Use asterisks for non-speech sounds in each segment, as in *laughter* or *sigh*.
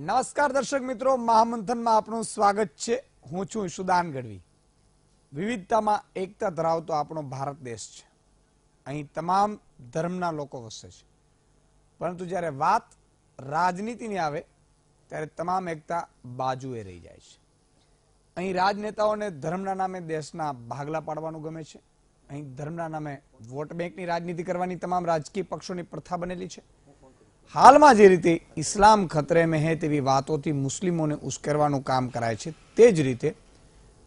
નમસ્કાર દર્શક મિત્રો, મહામંથનમાં આપનું સ્વાગત છે. હું છું ઈશુદાન ગઢવી. વિવિધતામાં એકતા ધરાવતો આપણો ભારત દેશ છે. અહીં તમામ ધર્મના લોકો વસે છે. પરંતુ જ્યારે વાત રાજનીતિની આવે, ત્યારે તમામ એકતા બાજુએ રહી જાય છે. અહીં રાજનેતાઓને ધર્મના નામે દેશના ભાગલા પાડવાનું ગમે છે. અહીં ધર્મના નામે વોટ બેંકની રાજનીતિ કરવાની તમામ રાજકીય પક્ષોની પ્રથા બનેલી છે. હાલમાં જે રીતે ઇસ્લામ ખતરે મેં હે તેવી વાતોથી મુસ્લિમોને ઉશ્કેરવાનું કામ કરાય છે, તે જ રીતે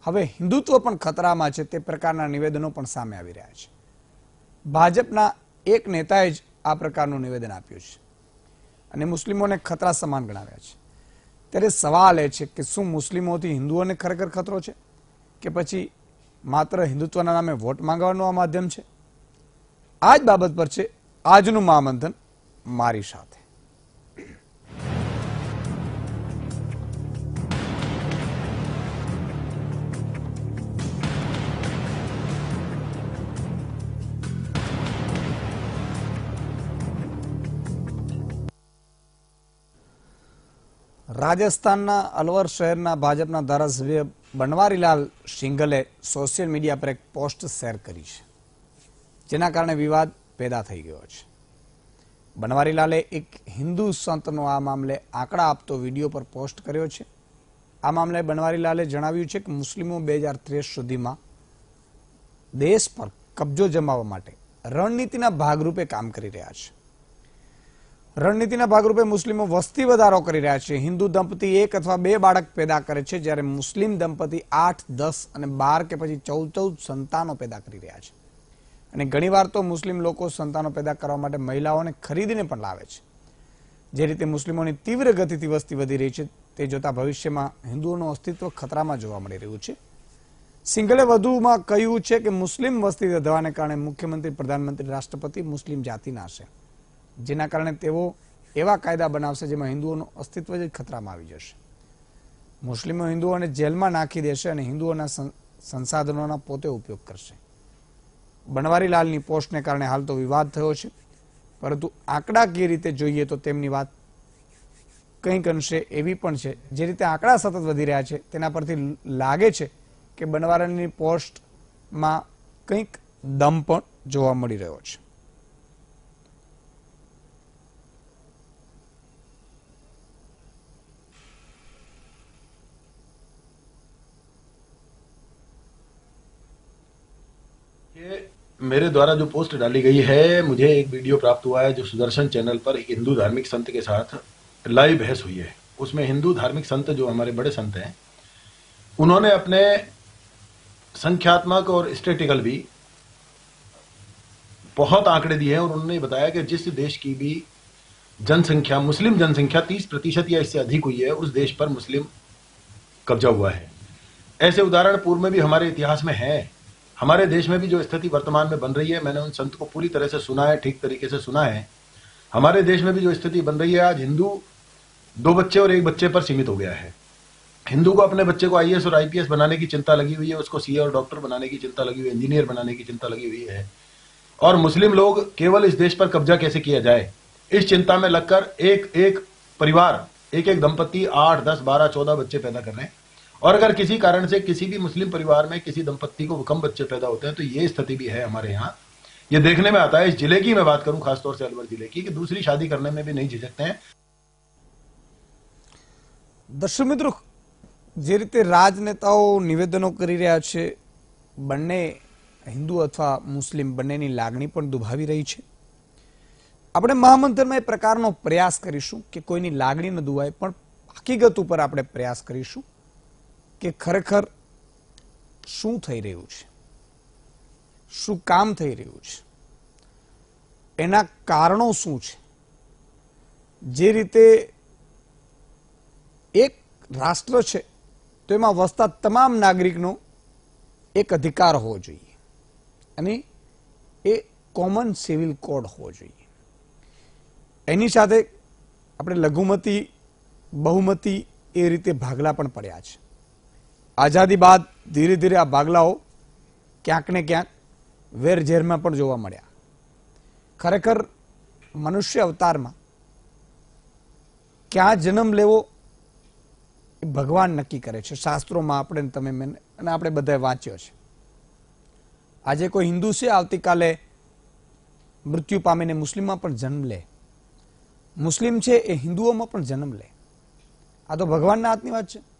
હવે હિન્દુત્વ પણ ખતરામાં છે, તે પ્રકારના નિવેદનો પણ સામે આવી રહ્યા છે. ભાજપના એક નેતાએ જ આ પ્રકારનું નિવેદન આપ્યું છે અને મુસ્લિમોને ખતરા સમાન ગણાવ્યા છે. ત્યારે સવાલ એ છે કે શું મુસ્લિમોથી હિન્દુઓને ખરેખર ખતરો છે? કે પછી માત્ર હિન્દુત્વના નામે વોટ માંગવાનું આ માધ્યમ છે? આ જ બાબત પર છે આજનું મહામંથન મારી સાથે. રાજસ્થાનના અલવર શહેરના ભાજપના ધારાસભ્ય બનવારીલાલ સિંગલે સોશિયલ મીડિયા પર એક પોસ્ટ શેર કરી છે, જેના કારણે વિવાદ પેદા થઈ ગયો છે. બનવારીલાલે એક હિન્દુ સંતનો આ મામલે આંકડા આપતો વીડિયો પર પોસ્ટ કર્યો છે. આ મામલે બનવારીલાલે જણાવ્યું છે કે મુસ્લિમો બે હજાર ત્રેસ સુધીમાં દેશ પર કબજો જમાવવા માટે રણનીતિના ભાગરૂપે કામ કરી રહ્યા છે. રણનીતિના ભાગરૂપે મુસ્લિમો વસ્તી વધારો કરી રહ્યા છે. હિન્દુ દંપતી એક અથવા બે બાળક પેદા કરે છે જ્યારે મુસ્લિમ દંપતી આઠ, દસ અને બાર કે પછી ચૌદ ચૌદ સંતાનો પેદા કરી રહ્યા છે. અને ઘણીવાર તો મુસ્લિમ લોકો સંતાનો પેદા કરવા માટે મહિલાઓને ખરીદીને પણ લાવે છે. જે રીતે મુસ્લિમોની તીવ્ર ગતિથી વસ્તી વધી રહી છે, તે જોતા ભવિષ્યમાં હિન્દુઓનું અસ્તિત્વ ખતરામાં જોવા મળી રહ્યું છે. સિંગલે વધુમાં કહ્યું છે કે મુસ્લિમ વસ્તી વધવાને કારણે મુખ્યમંત્રી, પ્રધાનમંત્રી, રાષ્ટ્રપતિ મુસ્લિમ જાતિના છે. જેના કારણે તેઓ એવા કાયદા બનાવશે જેમાં હિન્દુઓનું અસ્તિત્વ જ ખતરામાં આવી જશે. મુસ્લિમો હિન્દુઓને જેલમાં નાખી દેશે અને હિન્દુઓના સંસાધનોના પોતે ઉપયોગ કરશે. બનવારીલાલની પોસ્ટને કારણે હાલ તો વિવાદ થયો છે, પરંતુ આંકડાકીય રીતે જોઈએ તો તેમની વાત કંઈક અંશે એવી પણ છે, જે રીતે આંકડા સતત વધી રહ્યા છે, તેના પરથી લાગે છે કે બનવારાની પોસ્ટમાં કંઈક દમ પણ જોવા મળી રહ્યો છે. ये मेरे द्वारा जो पोस्ट डाली गई है, मुझे एक वीडियो प्राप्त हुआ है जो सुदर्शन चैनल पर एक हिंदू धार्मिक संत के साथ लाइव बहस हुई है। उसमें हिंदू धार्मिक संत जो हमारे बड़े संत हैं, उन्होंने अपने संख्यात्मक और स्टेटिकल भी बहुत आंकड़े दिए हैं और उन्होंने बताया कि जिस देश की भी जनसंख्या, मुस्लिम जनसंख्या तीस प्रतिशत या इससे अधिक हुई है, उस देश पर मुस्लिम कब्जा हुआ है। ऐसे उदाहरण पूर्व में भी हमारे इतिहास में है। हमारे देश में भी जो स्थिति वर्तमान में बन रही है, मैंने उन संत को पूरी तरह से सुना है, ठीक तरीके से सुना है। हमारे देश में भी जो स्थिति बन रही है, आज हिंदू दो बच्चे और एक बच्चे पर सीमित हो गया है। हिंदू को अपने बच्चे को आईएएस और आईपीएस बनाने की चिंता लगी हुई है, उसको सीए और डॉक्टर बनाने की चिंता लगी हुई है इंजीनियर बनाने की चिंता लगी हुई है। और मुस्लिम लोग केवल इस देश पर कब्जा कैसे किया जाए? इस चिंता में लगकर एक एक परिवार एक एक दंपति आठ, दस, बारह, चौदह बच्चे पैदा कर रहे हैं। और अगर किसी कारण से किसी भी मुस्लिम परिवार में किसी दंपत्ति को कम बच्चे पैदा होते हैं तो ये स्थिति भी है हमारे यहाँ ये देखने में आता है इस जिले की मैं बात करूं खासतौर से अलवर जिले की कि दूसरी शादी करने में भी नहीं झिझकते हैं દર્શક મિત્રો જે રીતે રાજનેતાઓ નિવેદનો કરી રહ્યા છે બંને હિન્દુ અથવા મુસ્લિમ બંનેની લાગણી પણ દુભાવી રહી છે આપણે મહામંથનમાં એ પ્રકારનો પ્રયાસ કરીશું કે કોઈની લાગણી ન દુભાય પણ હકીકત ઉપર આપણે પ્રયાસ કરીશું કે ખરેખર શું થઈ રહ્યું છે? શું કામ થઈ રહ્યું છે? એના કારણો શું છે? જે રીતે એક રાષ્ટ્ર છે, તો એમાં વસતા તમામ નાગરિકનો એક અધિકાર હોવો જોઈએ અને એ કોમન સિવિલ કોડ હોવો જોઈએ. એની સાથે આપણે લઘુમતી, બહુમતી એ રીતે ભાગલા પણ પડ્યા છે. આઝાદી બાદ ધીરે ધીરે આ ભાગલાઓ ક્યાંક ને ક્યાંક વેરઝેરમાં પણ જોવા મળ્યા. ખરેખર મનુષ્ય અવતારમાં ક્યાં જન્મ લેવો એ ભગવાન નક્કી કરે છે. શાસ્ત્રોમાં આપણે તમે મેં અને આપણે બધાએ વાંચ્યો છે. આજે કોઈ હિન્દુ છે, આવતીકાલે મૃત્યુ પામીને મુસ્લિમમાં પણ જન્મ લે. મુસ્લિમ છે એ હિન્દુઓમાં પણ જન્મ લે. આ તો ભગવાનના હાથની વાત છે.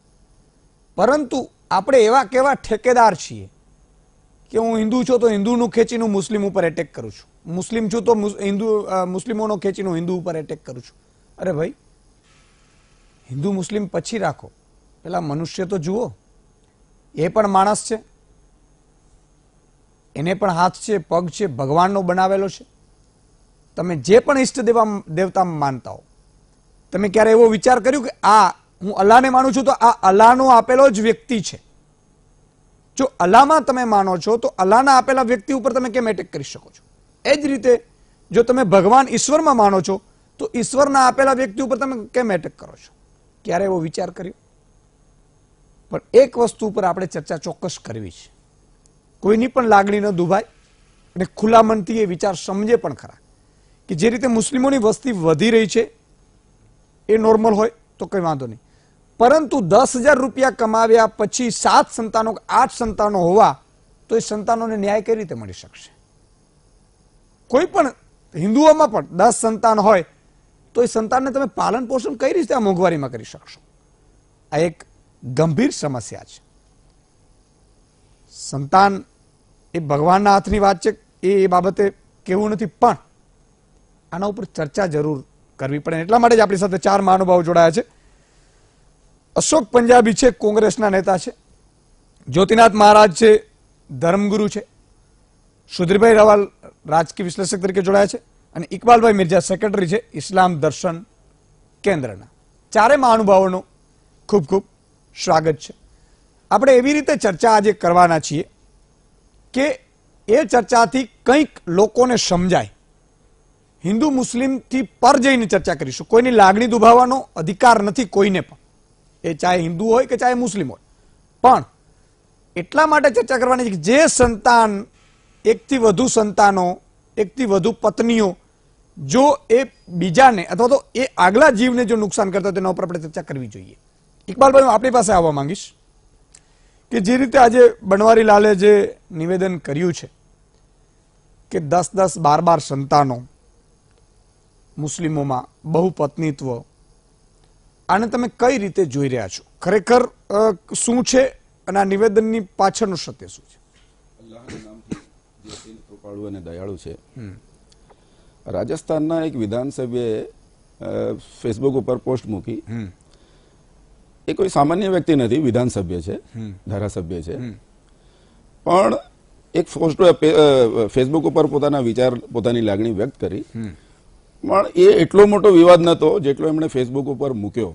પરંતુ આપણે એવા કેવા ઠેકેદાર છીએ કે હું હિન્દુ છું તો હિન્દુનું ખેંચીને મુસ્લિમ ઉપર એટેક કરું છું. મુસ્લિમ છું તો હિન્દુ મુસ્લિમોનો ખેંચીને હિન્દુ ઉપર એટેક કરું છું. અરે ભાઈ, હિન્દુ મુસ્લિમ પછી રાખો. પેલા મનુષ્ય તો જુઓ. એ પણ માણસ છે. એને પણ હાથ છે, પગ છે, ભગવાનનો બનાવેલો છે. તમે જે પણ ઈષ્ટ દેવા, દેવતા માનતા હો. તમે ક્યારે એવો વિચાર કર્યો કે આ હું અલ્લાહને માનું છું તો આ અલ્લાહનો આપેલો જ વ્યક્તિ છે. જો અલ્લાહમાં તમે માનો છો તો અલ્લાહના આપેલા વ્યક્તિ ઉપર તમે કેમ એટેક કરી શકો છો. એ જ રીતે જો તમે ભગવાન ઈશ્વરમાં માનો છો તો ઈશ્વરના આપેલા વ્યક્તિ ઉપર તમે કેમ એટેક કરો છો. ક્યારે એવો વિચાર કર્યો? પણ એક વસ્તુ ઉપર આપણે ચર્ચા ચોક્કસ કરવી છે. કોઈની પણ લાગણી ન દુભાય અને ખુલ્લા મનથી એ વિચાર સમજે પણ ખરા. કે જે રીતે મુસ્લિમોની વસ્તી વધી રહી છે, એ નોર્મલ હોય તો કંઈ વાંધો નહીં. પરંતુ દસ હજાર રૂપિયા કમાવ્યા પછી સાત સંતાનો, આઠ સંતાનો હોવા તો એ સંતાનોને ન્યાય કઈ રીતે મળી શકશે? કોઈ પણ હિન્દુઓમાં પણ દસ સંતાન હોય તો એ સંતાનને તમે પાલન પોષણ કઈ રીતે આ મોંઘવારીમાં કરી શકશો? આ એક ગંભીર સમસ્યા છે. સંતાન એ ભગવાનના હાથની વાત છે, એ બાબતે કેવું નથી, પણ આના ઉપર ચર્ચા જરૂર કરવી પડે. એટલા માટે જ આપણી સાથે ચાર મહાનુભાવ જોડાયા છે. અશોક પંજાબી છે, કોંગ્રેસના નેતા છે. જ્યોતિનાથ મહારાજ છે, ધર્મગુરુ છે. સુધીરભાઈ રવાલ રાજકીય વિશ્લેષક તરીકે જોડાયા છે અને ઇકબાલભાઈ મિર્જા સેક્રેટરી છે ઇસ્લામ દર્શન કેન્દ્રના. ચારે મહાનુભાવોનું ખૂબ ખૂબ સ્વાગત છે. આપણે એવી રીતે ચર્ચા આજે કરવાના છીએ કે એ ચર્ચાથી કંઈક લોકોને સમજાય. હિન્દુ મુસ્લિમથી પર જઈને ચર્ચા કરીશું. કોઈની લાગણી દુભાવવાનો અધિકાર નથી કોઈને પણ. એ ચાહે હિન્દુ હોય કે ચાહે મુસ્લિમ હોય. પણ એટલા માટે ચર્ચા કરવાની છે કે જે સંતાન એકથી વધુ સંતાનો, એકથી વધુ પત્નીઓ, જો એ બીજાને અથવા તો એ આગલા જીવને જો નુકસાન કરતા તેના ઉપર આપણે ચર્ચા કરવી જોઈએ. ઇકબાલભાઈ, હું આપણી પાસે આવવા માંગીશ કે જે રીતે આજે બનવારીલાલે જે નિવેદન કર્યું છે કે દસ દસ બાર બાર સંતાનો મુસ્લિમોમાં બહુ પત્નીત્વ આને તમે કઈ રીતે જોઈ રહ્યા છો? ખરેખર શું છે અને આ નિવેદનની પાછળનું સત્ય શું છે? કૃપાળુ અને દયાળુ છે રાજસ્થાનના એક વિધાનસભ્યએ ફેસબુક ઉપર પોસ્ટ મૂકી. એ કોઈ સામાન્ય વ્યક્તિ નથી વિધાનસભ્ય છે ધારાસભ્ય છે. પણ એક પોસ્ટ ફેસબુક ઉપર પોતાના વિચાર પોતાની લાગણી વ્યક્ત કરી. પણ એ એટલો મોટો વિવાદ નતો જેટલો એમણે ફેસબુક ઉપર મૂક્યો.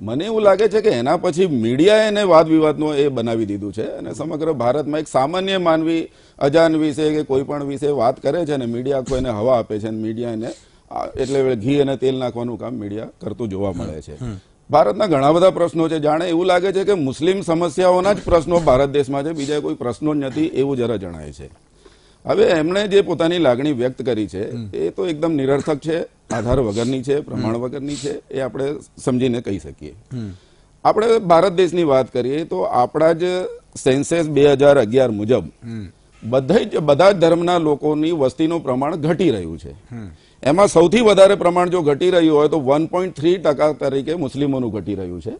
મને એવું લાગે છે કે એના પછી મીડિયાએ એને વાદ વિવાદનો એ બનાવી દીધું છે અને સમગ્ર ભારતમાં એક સામાન્ય માનવી અજાન વિશે કે કોઈ પણ વિશે વાત કરે છે અને મીડિયા આખો એને હવા આપે છે અને મીડિયા એને એટલે ઘી અને તેલ નાખવાનું કામ મીડિયા કરતું જોવા મળે છે. ભારતના ઘણા બધા પ્રશ્નો છે. જાણે એવું લાગે છે કે મુસ્લિમ સમસ્યાઓના જ પ્રશ્નો ભારત દેશમાં છે. બીજા કોઈ પ્રશ્નો જ નથી એવું જરા જણાય છે. હવે એમણે જે પોતાની લાગણી વ્યક્ત કરી છે એ તો એકદમ નિરર્થક છે આધાર વગરની છે પ્રમાણ વગરની છે એ આપણે સમજીને કહી શકીએ. આપણે ભારત દેશની વાત કરીએ તો આપણા જ સેન્સેસ બે હજાર અગિયાર મુજબ બધા જ બધા જ ધર્મના લોકોની વસ્તીનું પ્રમાણ ઘટી રહ્યું છે. એમાં સૌથી વધારે પ્રમાણ જો ઘટી રહ્યું હોય તો વન પોઈન્ટ થ્રી ટકા તરીકે મુસ્લિમોનું ઘટી રહ્યું છે.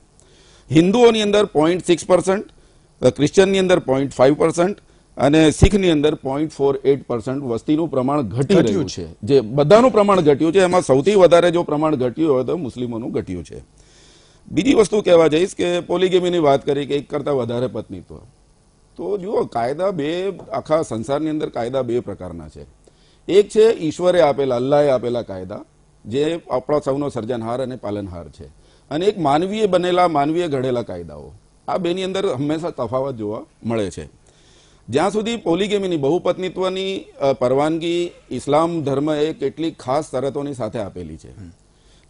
હિન્દુઓની અંદર પોઈન્ટ સિક્સ પર્સન્ટ ક્રિશ્ચનની અંદર પોઈન્ટ ફાઈવ પર્સન્ટ અને શીખની અંદર પોઈન્ટ ફોર એટ પર્સન્ટ વસ્તીનું પ્રમાણ ઘટી રહ્યું છે. જે બધાનું પ્રમાણ ઘટ્યું છે એમાં સૌથી વધારે જો પ્રમાણ ઘટ્યું હોય તો મુસ્લિમોનું ઘટ્યું છે. બીજી વસ્તુ કહેવા જઈશ કે પોલીગેમીની વાત કરી કે એક કરતા વધારે પત્નીત્વ. તો જુઓ કાયદા બે આખા સંસારની અંદર કાયદા બે પ્રકારના છે. એક છે ઈશ્વરે આપેલા અલ્લાહે આપેલા કાયદા જે આપણા સૌનો સર્જનહાર અને પાલનહાર છે. અને એક માનવીય બનેલા માનવીય ઘડેલા કાયદાઓ. આ બેની અંદર હંમેશા તફાવત જોવા મળે છે. જ્યાં સુધી પોલીગેમીની બહુપત્નીત્વની પરવાનગી ઇસ્લામ ધર્મએ કેટલીક ખાસ શરતોની સાથે આપેલી છે.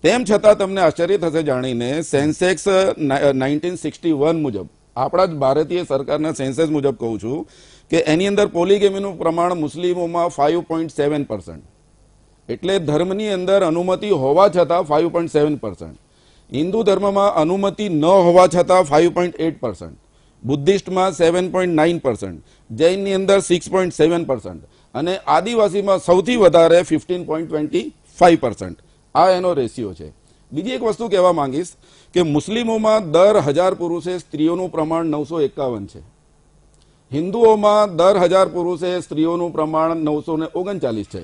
તેમ છતાં તમને આશ્ચર્ય થશે જાણીને સેન્સેક્સ નાઇન્ટીન સિક્સટી વન મુજબ આપણા જ ભારતીય સરકારના સેન્સેસ મુજબ કહું છું કે એની અંદર પોલીગેમીનું પ્રમાણ મુસ્લિમોમાં ફાઇવ પોઈન્ટ સેવન પર્સન્ટ એટલે ધર્મની અંદર અનુમતિ હોવા છતાં five point seven percent Hindu ધર્મમાં અનુમતિ ન હોવા છતાં ફાઇવ પોઈન્ટ એટ પર્સન્ટ બુદ્ધિસ્ટમાં સેવન પોઈન્ટ નાઇન પર્સન્ટ જૈનની અંદર સિક્સ પોઈન્ટ સેવન પર્સન્ટ અને આદિવાસીમાં સૌથી વધારે fifteen point twenty five percent આ એનો રેશિયો છે. બીજી એક વસ્તુ કહેવા માંગીશ કે મુસ્લિમોમાં દર હજાર પુરુષે સ્ત્રીઓનું પ્રમાણ નવસો એકાવન છે. હિન્દુઓમાં દર હજાર પુરુષે સ્ત્રીઓનું પ્રમાણ નવસો ને ઓગણચાલીસ છે.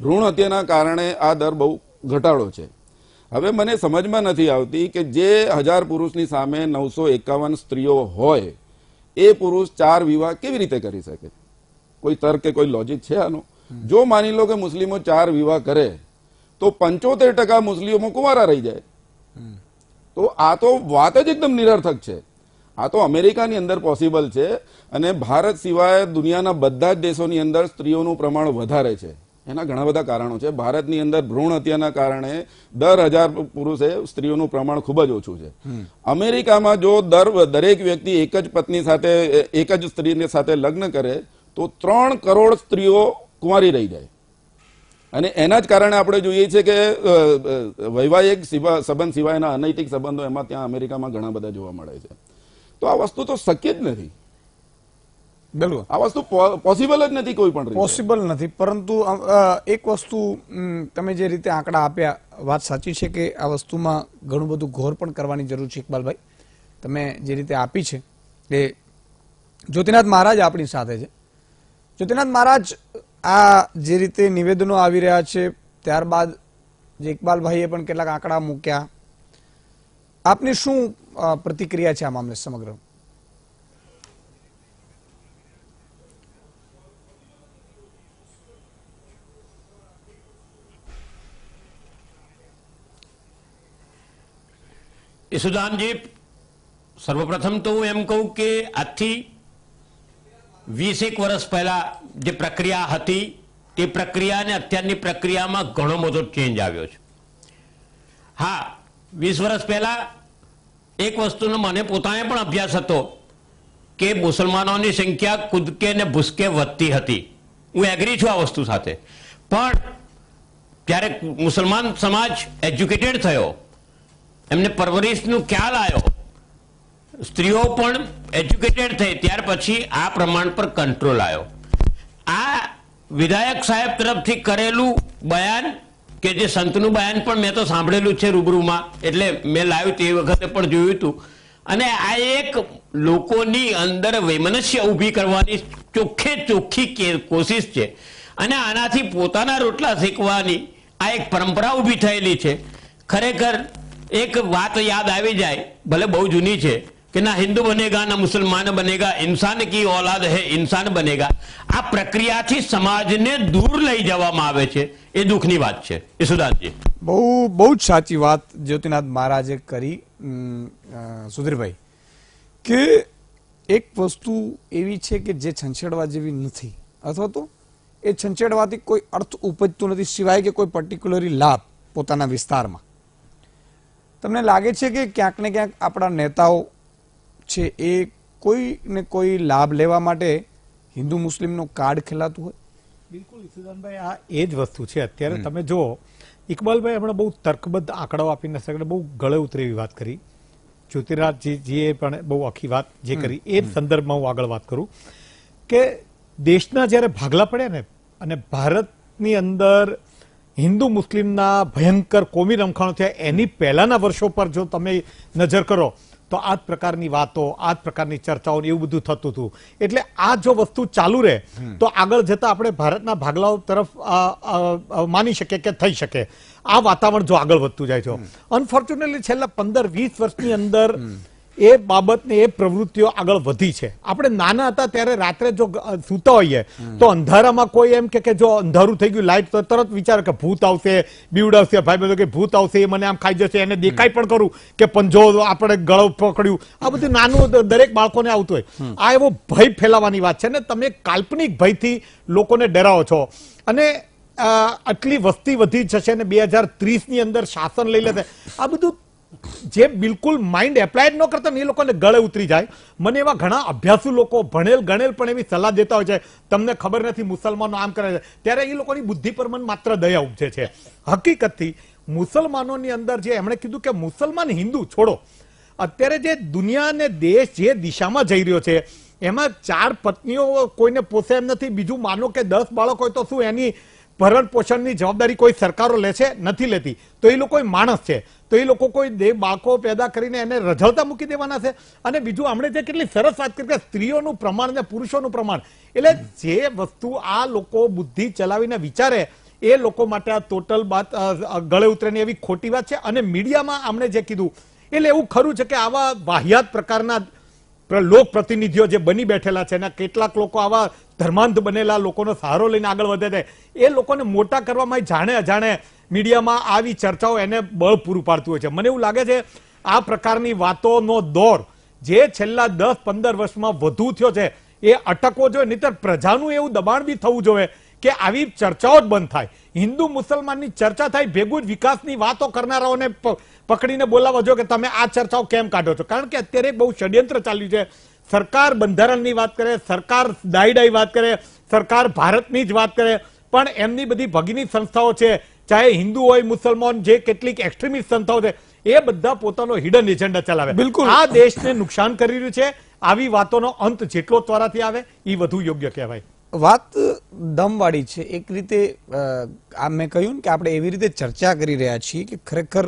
ભ્રૂણ હત્યાના કારણે આ દર બહુ ઘટાડો છે. હવે મને સમજમાં નથી આવતી કે જે હજાર પુરુષની સામે નવસો એકાવન સ્ત્રીઓ હોય, એ પુરુષ ચાર વિવાહ કેવી રીતે કરી શકે? કોઈ તર્ક કે કોઈ લોજિક છે આનો? જો માની લો કે મુસ્લિમો ચાર વિવાહ કરે, તો પંચોતેર ટકા મુસ્લિમો કુંવારા રહી જાય. તો આ તો વાત જ એકદમ નિરર્થક છે. આ તો અમેરિકાની અંદર પોસિબલ છે અને ભારત સિવાય દુનિયાના બધા જ દેશોની અંદર સ્ત્રીઓનું પ્રમાણ વધારે છે. એના ઘણા બધા કારણો છે. ભારતની અંદર ભ્રૂણ હત્યાના કારણે દર હજાર પુરુષે સ્ત્રીઓનું પ્રમાણ ખૂબ જ ઓછું છે. અમેરિકામાં જો દર દરેક વ્યક્તિ એક જ પત્ની સાથે એક જ સ્ત્રીને સાથે લગ્ન કરે તો ત્રણ કરોડ સ્ત્રીઓ કુંવારી રહી જાય. અને એના જ કારણે આપણે જોઈએ છીએ કે વૈવાહિક સંબંધ સિવાયના અનૈતિક સંબંધો એમાં ત્યાં અમેરિકામાં ઘણા બધા જોવા મળે છે. તો આ વસ્તુ તો શક્ય જ નથી. બિલકુલ. આ વસ્તુ પોસિબલ જ નથી કોઈ પણ પોસિબલ નથી પરંતુ એક વસ્તુ તમે જે રીતે આંકડા આપ્યા વાત સાચી છે કે આ વસ્તુમાં ઘણું બધું ઘોર પણ કરવાની જરૂર છે ઇકબાલભાઈ. તમે જે રીતે આપી છે એ જ્યોતિનાથ મહારાજ આપણી સાથે છે. જ્યોતિનાથ મહારાજ આ જે રીતે નિવેદનો આવી રહ્યા છે ત્યારબાદ જે ઇકબાલભાઈએ પણ કેટલાક આંકડા મૂક્યા. આપની શું પ્રતિક્રિયા છે આ મામલે સમગ્ર? યશુદાનજી, સર્વપ્રથમ તો હું એમ કહું કે આજથી વીસેક વર્ષ પહેલા જે પ્રક્રિયા હતી, તે પ્રક્રિયા અને અત્યારની પ્રક્રિયામાં ઘણો બધો ચેન્જ આવ્યો છે. હા, વીસ વર્ષ પહેલા એક વસ્તુનો મને પોતાને પણ અભ્યાસ હતો કે મુસલમાનોની સંખ્યા કૂદકે ને ભૂસકે વધતી હતી. હું એગ્રી છું આ વસ્તુ સાથે. પણ ત્યારે મુસલમાન સમાજ એજ્યુકેટેડ થયો. એમને પરવરિશનો ખ્યાલ આવ્યો. સ્ત્રીઓ પણ એજ્યુકેટેડ થઈ, ત્યાર પછી આ પ્રમાણ પર કંટ્રોલ આવ્યો. આ વિધાયક સાહેબ તરફથી કરેલું બયાન કે જે સંતનું બયાન પણ મેં તો સાંભળેલું છે રૂબરૂમાં, એટલે મેં લાવ્યું તે વખતે પણ જોયું હતું. અને આ એક લોકોની અંદર વૈમનસ્ય ઊભી કરવાની ચોખ્ખે ચોખ્ખી કોશિશ છે. અને આનાથી પોતાના રોટલા શીખવાની આ એક પરંપરા ઊભી થયેલી છે. ખરેખર એક વાત યાદ આવી જાય, ભલે બહુ જૂની છે, કે ના હિન્દુ બનેગા, ના મુસલમાન બનેગા, ઇન્સાન કી ઓલાદ હે, ઇન્સાન બનેગા. આ પ્રક્રિયાથી સમાજને દૂર લઈ જવામાં આવે છે, એ દુઃખની વાત છે. યશુદાસજી બહુ બહુ જ સાચી વાત જ્યોતિનાથ મહારાજે કરી સુધીરભાઈ, કે એક વસ્તુ એવી છે કે જે છંછેડવા જેવી નથી. અથવા તો એ છંછેડવાથી કોઈ અર્થ ઉપજતો નથી, સિવાય કે કોઈ પર્ટિક્યુલરી લાભ પોતાના વિસ્તારમાં. તમને લાગે છે કે ક્યાંક ને ક્યાંક આપણા નેતાઓ છે એ કોઈ ને કોઈ લાભ લેવા માટે હિન્દુ મુસ્લિમનો કાર્ડ ખેલાતું હોય? બિલકુલ ઈસુદાનભાઈ આ એ જ વસ્તુ છે. અત્યારે તમે જુઓ ઇકબાલભાઈ હમણાં બહુ તર્કબદ્ધ આંકડાઓ આપીને શકે બહુ ગળે ઉતરેવી વાત કરી. જ્યોતિરાજજીએ પણ બહુ આખી વાત જે કરી. એ જ સંદર્ભમાં હું આગળ વાત કરું કે દેશના જ્યારે ભાગલા પડ્યા ને અને ભારતની અંદર હિન્દુ મુસ્લિમના ભયંકર કોમી રમખાણો થયા એની પહેલાના વર્ષો પર જો તમે નજર કરો તો આ જ પ્રકારની વાતો આ જ પ્રકારની ચર્ચાઓ એવું બધું થતું હતું. એટલે આ જો વસ્તુ ચાલુ રહે તો આગળ જતા આપણે ભારતના ભાગલાઓ તરફ માની શકીએ કે થઈ શકે. આ વાતાવરણ જો આગળ વધતું જાય છે. અનફોર્ચ્યુનેટલી છેલ્લા પંદર વીસ વર્ષની અંદર એ બાબતને એ પ્રવૃત્તિઓ આગળ વધી છે. આપણે નાના હતા ત્યારે રાત્રે જો સૂતા હોઈએ તો અંધારામાં કોઈ એમ કે કે જો અંધારું થઈ ગયું લાઈટ તો તરત વિચારે કે ભૂત આવશે બીવડાવશે ભાઈ બધો કે ભૂત આવશે એ મને આમ ખાઈ જશે એને દેખાય પણ કરું કે પંજો આપણે ગળો પકડ્યું. આ બધું નાનું દરેક બાળકોને આવતું હોય. આ એવો ભય ફેલાવાની વાત છે ને તમે કાલ્પનિક ભયથી લોકોને ડરાવો છો. અને આટલી વસ્તી વધી જશે ને બે હજાર ત્રીસની અંદર શાસન લઈ લેશે. આ બધું જે બિલકુલ માઇન્ડ એપ્લાયડ ન કરતા એ લોકોને ગળે ઉતરી જાય. મને એવા ઘણા અભ્યાસુ લોકો ભણેલ, ગણેલ પણ એવી સલાહ દેતા હોય છે, તમને ખબર નથી મુસલમાનો આમ કરે છે. ત્યારે એ લોકોની બુદ્ધિ પર મન માત્ર દયા ઉપજે છે. હકીકતથી મુસલમાનોની અંદર જે એમણે કીધું કે મુસલમાન હિન્દુ, છોડો. અત્યારે જે દુનિયા અને દેશ જે દિશામાં જઈ રહ્યો છે, એમાં ચાર પત્નીઓ કોઈને પોસે એમ નથી, બીજું માનો કે દસ બાળક હોય તો શું એની ભરણ પોષણની જવાબદારી કોઈ સરકારો લે છે? નથી લેતી. તો એ લોકો માણસ છે. તો એ લોકો કોઈ દે બાળકો પેદા કરીને એને રઝળતા મૂકી દેવાના છે? અને બીજું આપણે જે કેટલી સરસ વાત કરી કે સ્ત્રીઓનું પ્રમાણ અને પુરુષોનું પ્રમાણ. એટલે જે વસ્તુ આ લોકો બુદ્ધિ ચલાવીને વિચારે એ લોકો માટે આ ટોટલ અ, ગળે ઉતરેની એવી ખોટી વાત છે. અને મીડિયામાં આમણે જે કીધું એટલે એવું ખરું છે કે આવા વાહિયાત પ્રકારના પ્ર- લોક પ્રતિનિધિઓ જે બની બેઠેલા છે એના કેટલાક લોકો આવા ધર્માંધ બનેલા લોકોનો સહારો લઈને આગળ વધે છે. એ લોકોને મોટા કરવામાં જાણે અજાણે મીડિયામાં આવી ચર્ચાઓ એને બળ પૂરું પાડતું હોય છે. મને એવું લાગે છે, આ પ્રકારની વાતોનો દોર જે છેલ્લા દસ, પંદર વર્ષમાં વધુ થયો છે, એ અટકવો જોઈએ. નહીતર પ્રજાનું એવું દબાણ બી થવું જોઈએ કે આવી ચર્ચાઓ જ બંધ થાય. હિન્દુ મુસલમાનની ચર્ચા થાય, ભેગું જ વિકાસની વાતો કરનારાઓને પકડીને બોલાવવા જોઈએ કે તમે આ ચર્ચાઓ કેમ કાઢો છો? કારણ કે અત્યારે બહુ ષડયંત્ર ચાલ્યું છે. સરકાર બંધારણની વાત કરે સરકાર ડાઈ ડાઈ વાત કરે સરકાર ભારતની જ વાત કરે પણ એમની બધી ભગીની સંસ્થાઓ છે ચાહે હિન્દુ હોય મુસલમાન જે કેટલીક એક્સ્ટ્રીમિસ્ટ સંસ્થાઓ છે એ બધા પોતાનો હિડન એજન્ડા ચલાવે. બિલકુલ. આ દેશને નુકસાન કરી રહ્યું છે આવી વાતોનો અંત જેટલો ત્વરાથી આવે એ વધુ યોગ્ય કહેવાય. વાત દમવાળી છે. એક રીતે આ મેં કહ્યું કે આપણે એવી રીતે ચર્ચા કરી રહ્યા છીએ કે ખરેખર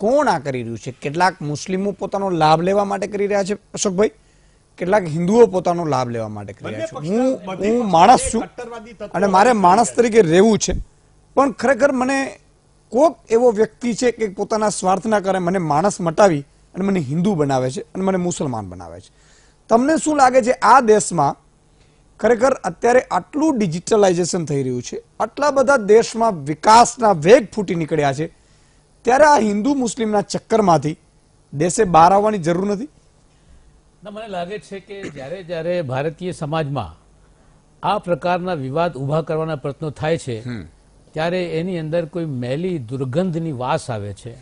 કોણ આ કરી રહ્યું છે? કેટલાક મુસ્લિમો પોતાનો લાભ લેવા માટે કરી રહ્યા છે અશોકભાઈ? કેટલાક હિન્દુઓ પોતાનો લાભ લેવા માટે કરી રહ્યા છે. હું હું માણસ છું અને મારે માણસ તરીકે રહેવું છે. પણ ખરેખર મને કોક એવો વ્યક્તિ છે કે પોતાના સ્વાર્થના કારણે મને માણસ મટાવી અને મને હિન્દુ બનાવે છે અને મને મુસલમાન બનાવે છે. તમને શું લાગે છે આ દેશમાં ખરેખર અત્યારે આટલું ડિજિટલાઇઝેશન થઈ રહ્યું છે? આટલા બધા દેશમાં વિકાસના વેગ ફૂટી નીકળ્યા છે. ત્યારે આ હિન્દુ મુસ્લિમના ચક્કરમાંથી દેશે બહાર આવવાની જરૂર નથી? ના મને લાગે છે કે જ્યારે જ્યારે ભારતીય સમાજમાં આ પ્રકારના વિવાદ ઊભા કરવાના પ્રયત્નો થાય છે ત્યારે એની અંદર કોઈ મેલી દુર્ગંધની વાસ આવે છે.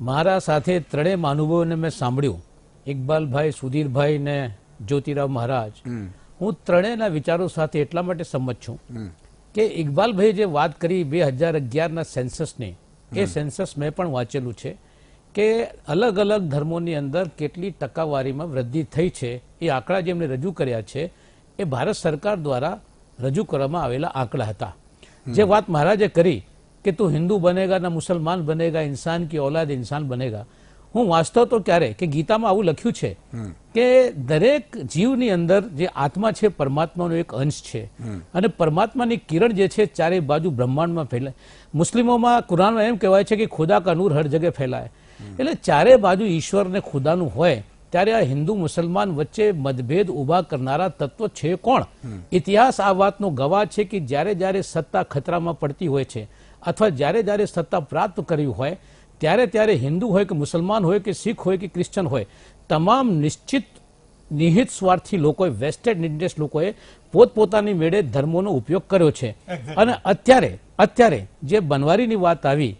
મારા સાથે ત્રણેય મહાનુભાવોને મેં સાંભળ્યું. ઇકબાલભાઈ સુધીરભાઈ ને જ્યોતિરાવ મહારાજ. હું ત્રણેયના વિચારો સાથે એટલા માટે સંમત છું કે ઇકબાલભાઈ જે વાત કરી બે હજાર અગિયારના સેન્સસની એ સેન્સસ મેં પણ વાંચેલું છે. કે અલગ અલગ ધર્મોની અંદર કેટલી ટકાવારીમાં વૃદ્ધિ થઈ છે એ આંકડા જેમણે રજૂ કર્યા છે એ ભારત સરકાર દ્વારા રજૂ કરવામાં આવેલા આંકડા હતા. જે વાત મહારાજે કરી કે તું હિન્દુ બનેગા ના મુસલમાન બનેગા ઇન્સાન કે ઓલાદ ઇન્સાન બનેગા. હું વાંચતો તો ક્યારે કે ગીતામાં આવું લખ્યું છે કે દરેક જીવની અંદર જે આત્મા છે પરમાત્માનો એક અંશ છે. અને પરમાત્માની કિરણ જે છે ચારે બાજુ બ્રહ્માંડમાં ફેલાય. મુસ્લિમોમાં કુરાનમાં એમ કહેવાય છે કે ખુદા કા નૂર હર જગ્યાએ ફેલાય. એટલે ચારે બાજુ ઈશ્વર ને ખુદાનું હોય ત્યારે આ હિન્દુ મુસલમાન વચ્ચે મતભેદ ઊભા કરનારા તત્વ છે કોણ? ઇતિહાસ આ વાતનો ગવાહ છે કે જ્યારે જ્યારે સત્તા ખતરામાં પડતી હોય છે અથવા જ્યારે જ્યારે સત્તા પ્રાપ્ત કરવી હોય ત્યારે ત્યારે હિન્દુ હોય કે મુસલમાન હોય કે શીખ હોય કે ક્રિશ્ચન હોય તમામ નિશ્ચિત નિહિત સ્વાર્થી લોકોએ વેસ્ટેડ ઇન્ટરેસ્ટ લોકોએ પોતપોતાની મેળે ધર્મોનો ઉપયોગ કર્યો છે. અને અત્યારે અત્યારે જે બનવારીની વાત આવી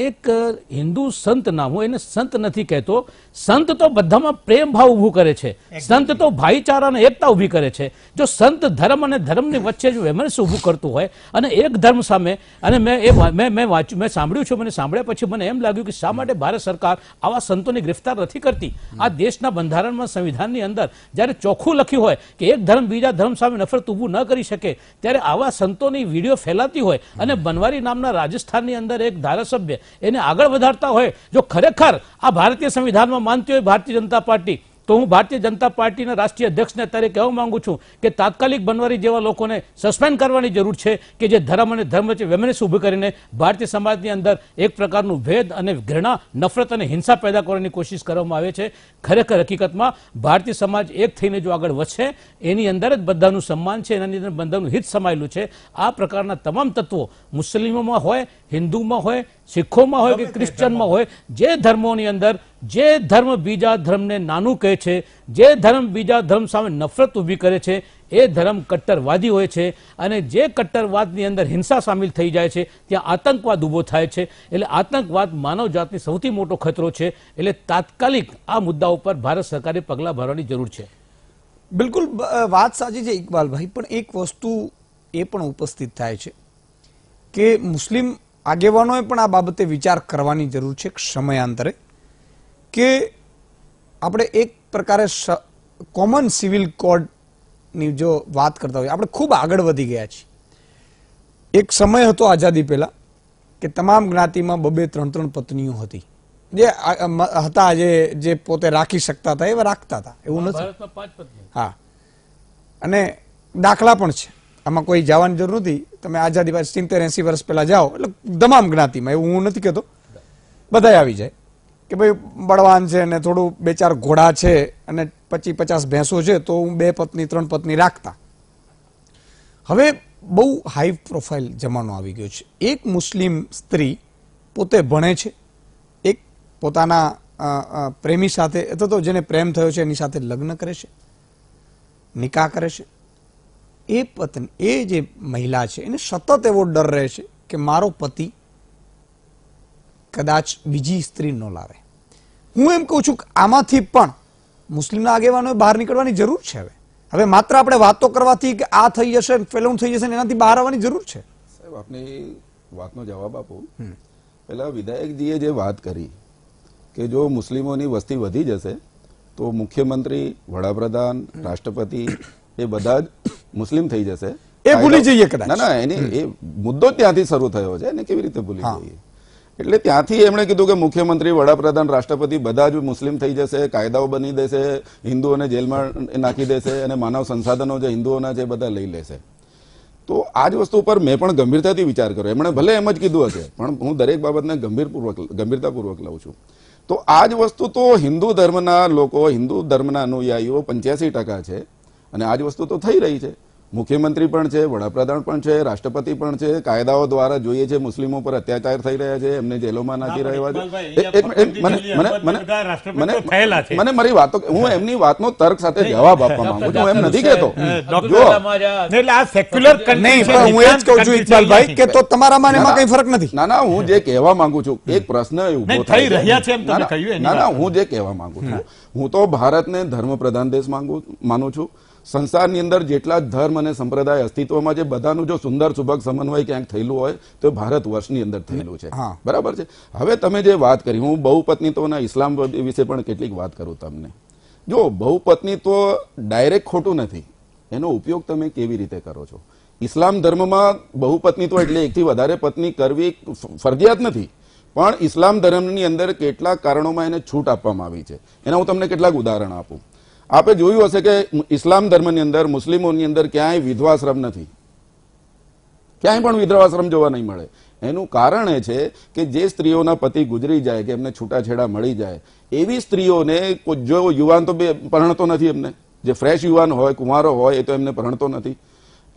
એક હિન્દુ સંત નામ હું એને સંત નથી કહેતો. સંત તો બધામાં પ્રેમ ભાવ ઉભું કરે છે. સંત તો ભાઈચારા અને એકતા ઊભી કરે છે. જો સંત ધર્મ અને ધર્મની વચ્ચે જો વેમરસ ઊભું કરતું હોય અને એક ધર્મ સામે અને મેં એ મેં મેં વાંચ્યું મેં સાંભળ્યું છે મને સાંભળ્યા પછી મને એમ લાગ્યું કે શા માટે ભારત સરકાર આવા સંતોની ગ્રેફતાર નથી કરતી? આ દેશના બંધારણમાં સંવિધાનની અંદર જ્યારે ચોખ્ખું લખ્યું હોય કે એક ધર્મ બીજા ધર્મ સામે નફરત ઊભું ન કરી શકે ત્યારે આવા સંતોની વીડિયો ફેલાતી હોય અને બનવારી નામના રાજસ્થાનની અંદર એક ધારાસભ્ય એને આગળ વધારતા હોય, જો ખરેખર આ ભારતીય સંવિધાનમાં માનતી હોય ભારતીય જનતા પાર્ટી, તો હું ભારતીય જનતા પાર્ટીના રાષ્ટ્રીય અધ્યક્ષને અત્યારે કહેવા માંગુ છું કે તાત્કાલિક બનવારી જેવા લોકોને સસ્પેન્ડ કરવાની જરૂર છે કે જે ધર્મ અને ધર્મ વચ્ચે વેમનેસ ઊભી કરીને ભારતીય સમાજની અંદર એક પ્રકારનું ભેદ અને ઘૃણા, નફરત અને હિંસા પેદા કરવાની કોશિશ કરવામાં આવે છે. ખરેખર હકીકતમાં ભારતીય સમાજ એક થઈને જો આગળ વધશે, એની અંદર જ બધાનું સન્માન છે એની અંદર બધાનું હિત સમાયેલું છે. આ પ્રકારના તમામ તત્વો મુસ્લિમોમાં હોય, હિન્દુમાં હોય શીખોમાં હોય કે ક્રિશ્ચનમાં હોય જે ધર્મોની અંદર જે ધર્મ બીજા ધર્મને નાનું કહે છે જે ધર્મ બીજા ધર્મ સામે નફરત ઊભી કરે છે એ ધર્મ કટ્ટરવાદી હોય છે. અને જે કટ્ટરવાદની અંદર હિંસા સામેલ થઈ જાય છે ત્યાં આતંકવાદ ઊભો થાય છે. એટલે આતંકવાદ માનવ જાતની સૌથી મોટો ખતરો છે. એટલે તાત્કાલિક આ મુદ્દા ઉપર ભારત સરકારે પગલાં ભરવાની જરૂર છે. બિલકુલ વાત સાચી છે ઇકબાલભાઈ પણ એક વસ્તુ એ પણ ઉપસ્થિત થાય છે કે મુસ્લિમ આગેવાનોએ પણ આ બાબતે વિચાર કરવાની જરૂર છે સમયાંતરે કે આપણે એક પ્રકારે કોમન સિવિલ કોડની જો વાત કરતા હોઈએ આપણે ખૂબ આગળ વધી ગયા છીએ. એક સમય હતો આઝાદી પહેલાં કે તમામ જ્ઞાતિમાં બબે ત્રણ ત્રણ પત્નીઓ હતી. જે હતા જે જે પોતે રાખી શકતા હતા એવા રાખતા હતા. એવું નથી. હા. અને દાખલા પણ છે. આમાં કોઈ જવાની જરૂર નથી. તમે આઝાદી બાદ સિત્તેર એસી વર્ષ પહેલા જાઓ, એટલે તમામ જ્ઞાતિમાં, એવું હું નથી કહેતો. બધાય આવી જાય. કે ભાઈ, બળવાન છે ને થોડું બે ચાર ઘોડા છે અને પચીસ પચાસ ભેંસો છે, તો હું બે પત્ની, ત્રણ પત્ની રાખતા. હવે બહુ હાઈ પ્રોફાઇલ જમાનો આવી ગયો છે. એક મુસ્લિમ સ્ત્રી પોતે ભણે છે. એક પોતાના પ્રેમી સાથે, અથવા તો જેને પ્રેમ થયો છે, એની સાથે લગ્ન કરે છે. નિકાહ કરે છે. એ પત્ની એ જે મહિલા છે એને સતત એવો ડર રહે છે કે મારો પતિ કદાચ બીજી સ્ત્રી ન લાવે. હું એમ કહું છું કે આમાંથી પણ મુસ્લિમના આગેવાનોએ બહાર નીકળવાની જરૂર છે હવે. હવે માત્ર આપણે વાતો કરવાથી કે આ થઈ જશે ફેલઉન થઈ જશે એનાથી બહાર આવવાની જરૂર છે. સાહેબ આપની વાતનો જવાબ આપો. પહેલા વિધાયકજીએ જે વાત કરી કે જો મુસ્લિમોની વસ્તી વધી જશે તો મુખ્યમંત્રી વડાપ્રધાન રાષ્ટ્રપતિ એ બધા જ મુસ્લિમ થઈ જશે. એ ભૂલી જઈએ કદાચ. ના ના એની એ મુદ્દો ત્યાંથી શરૂ થયો છે એને કેવી રીતે ભૂલી જઈએ? એટલે ત્યાંથી એમણે કીધું કે મુખ્યમંત્રી વડાપ્રધાન રાષ્ટ્રપતિ બધા જ મુસ્લિમ થઈ જશે કાયદાઓ બની દેશે હિન્દુઓને જેલમાં નાખી દેશે અને માનવ સંસાધનો જે હિન્દુઓના છે બધા લઈ લેશે. તો આ જ વસ્તુ પર મેં પણ ગંભીરતાથી વિચાર કર્યો. એમણે ભલે એમ જ કીધું હશે પણ હું દરેક બાબતને ગંભીરપૂર્વક ગંભીરતાપૂર્વક લઉં છું. તો આ જ વસ્તુ તો હિન્દુ ધર્મના લોકો હિન્દુ ધર્મના અનુયાયીઓ પંચ્યાસી ટકા છે. અને આ જ વસ્તુ તો થઈ રહી છે. મુખ્યમંત્રી પણ છે વડાપ્રધાન પણ છે રાષ્ટ્રપતિ પણ છે કાયદાઓ દ્વારા જોઈએ છે મુસ્લિમો પર અત્યાચાર થઈ રહ્યા છે એમને જેલોમાં નાખી રહ્યા છે. મને મારી વાતો હું એમની વાતનો તર્ક સાથે જવાબ આપવા માંગુ છું. એમ નથી કહેતો. અબ્દુલ જો કલામ આઝાદ. એટલે આ સેક્યુલર નહીં હું એ જ કહું છું ઇકબાલભાઈ કે તો તમારામાં ને એમાં કઈ ફરક નથી. ના ના હું જે કહેવા માંગુ છું એક પ્રશ્ન ઊભો થઈ રહ્યા છે એમ તમે ના, ના, કહ્યું ના ના હું જે કહેવા માંગુ છું હું. તો ભારતને ધર્મ પ્રધાન દેશ માંગુ માનું છું. સંસારની અંદર જેટલા ધર્મ અને સંપ્રદાય અસ્તિત્વમાં છે બધાનું જો સુંદર સુભગ સમન્વય ક્યાંક થયેલું હોય તો ભારત વર્ષની અંદર થયેલું છે. હા. બરાબર છે? હવે તમે જે વાત કરી હું બહુપત્નીત્વના ઇસ્લામ વિશે પણ કેટલીક વાત કરું તમને. જો બહુપત્નીત્વ ડાયરેક્ટ ખોટું નથી એનો ઉપયોગ તમે કેવી રીતે કરો છો? ઇસ્લામ ધર્મમાં બહુપત્નીત્વ એટલે એકથી વધારે પત્ની કરવી ફરજિયાત નથી. પણ ઇસ્લામ ધર્મની અંદર કેટલાક કારણોમાં એને છૂટ આપવામાં આવી છે. એના હું તમને કેટલાક ઉદાહરણ આપું. આપે જોયું હશે કે ઇસ્લામ ધર્મની અંદર, મુસ્લિમોની અંદર ક્યાંય વિધવાશ્રમ નથી. ક્યાંય પણ વિધવાશ્રમ જોવા નહીં મળે. એનું કારણ એ છે કે જે સ્ત્રીઓના પતિ ગુજરી જાય, કે એમને છૂટાછેડા મળી જાય, એવી સ્ત્રીઓને જો યુવાન તો પરણતો નથી એમને. જે ફ્રેશ યુવાન હોય, કુંવારો હોય, એ તો એમને પરણતો નથી.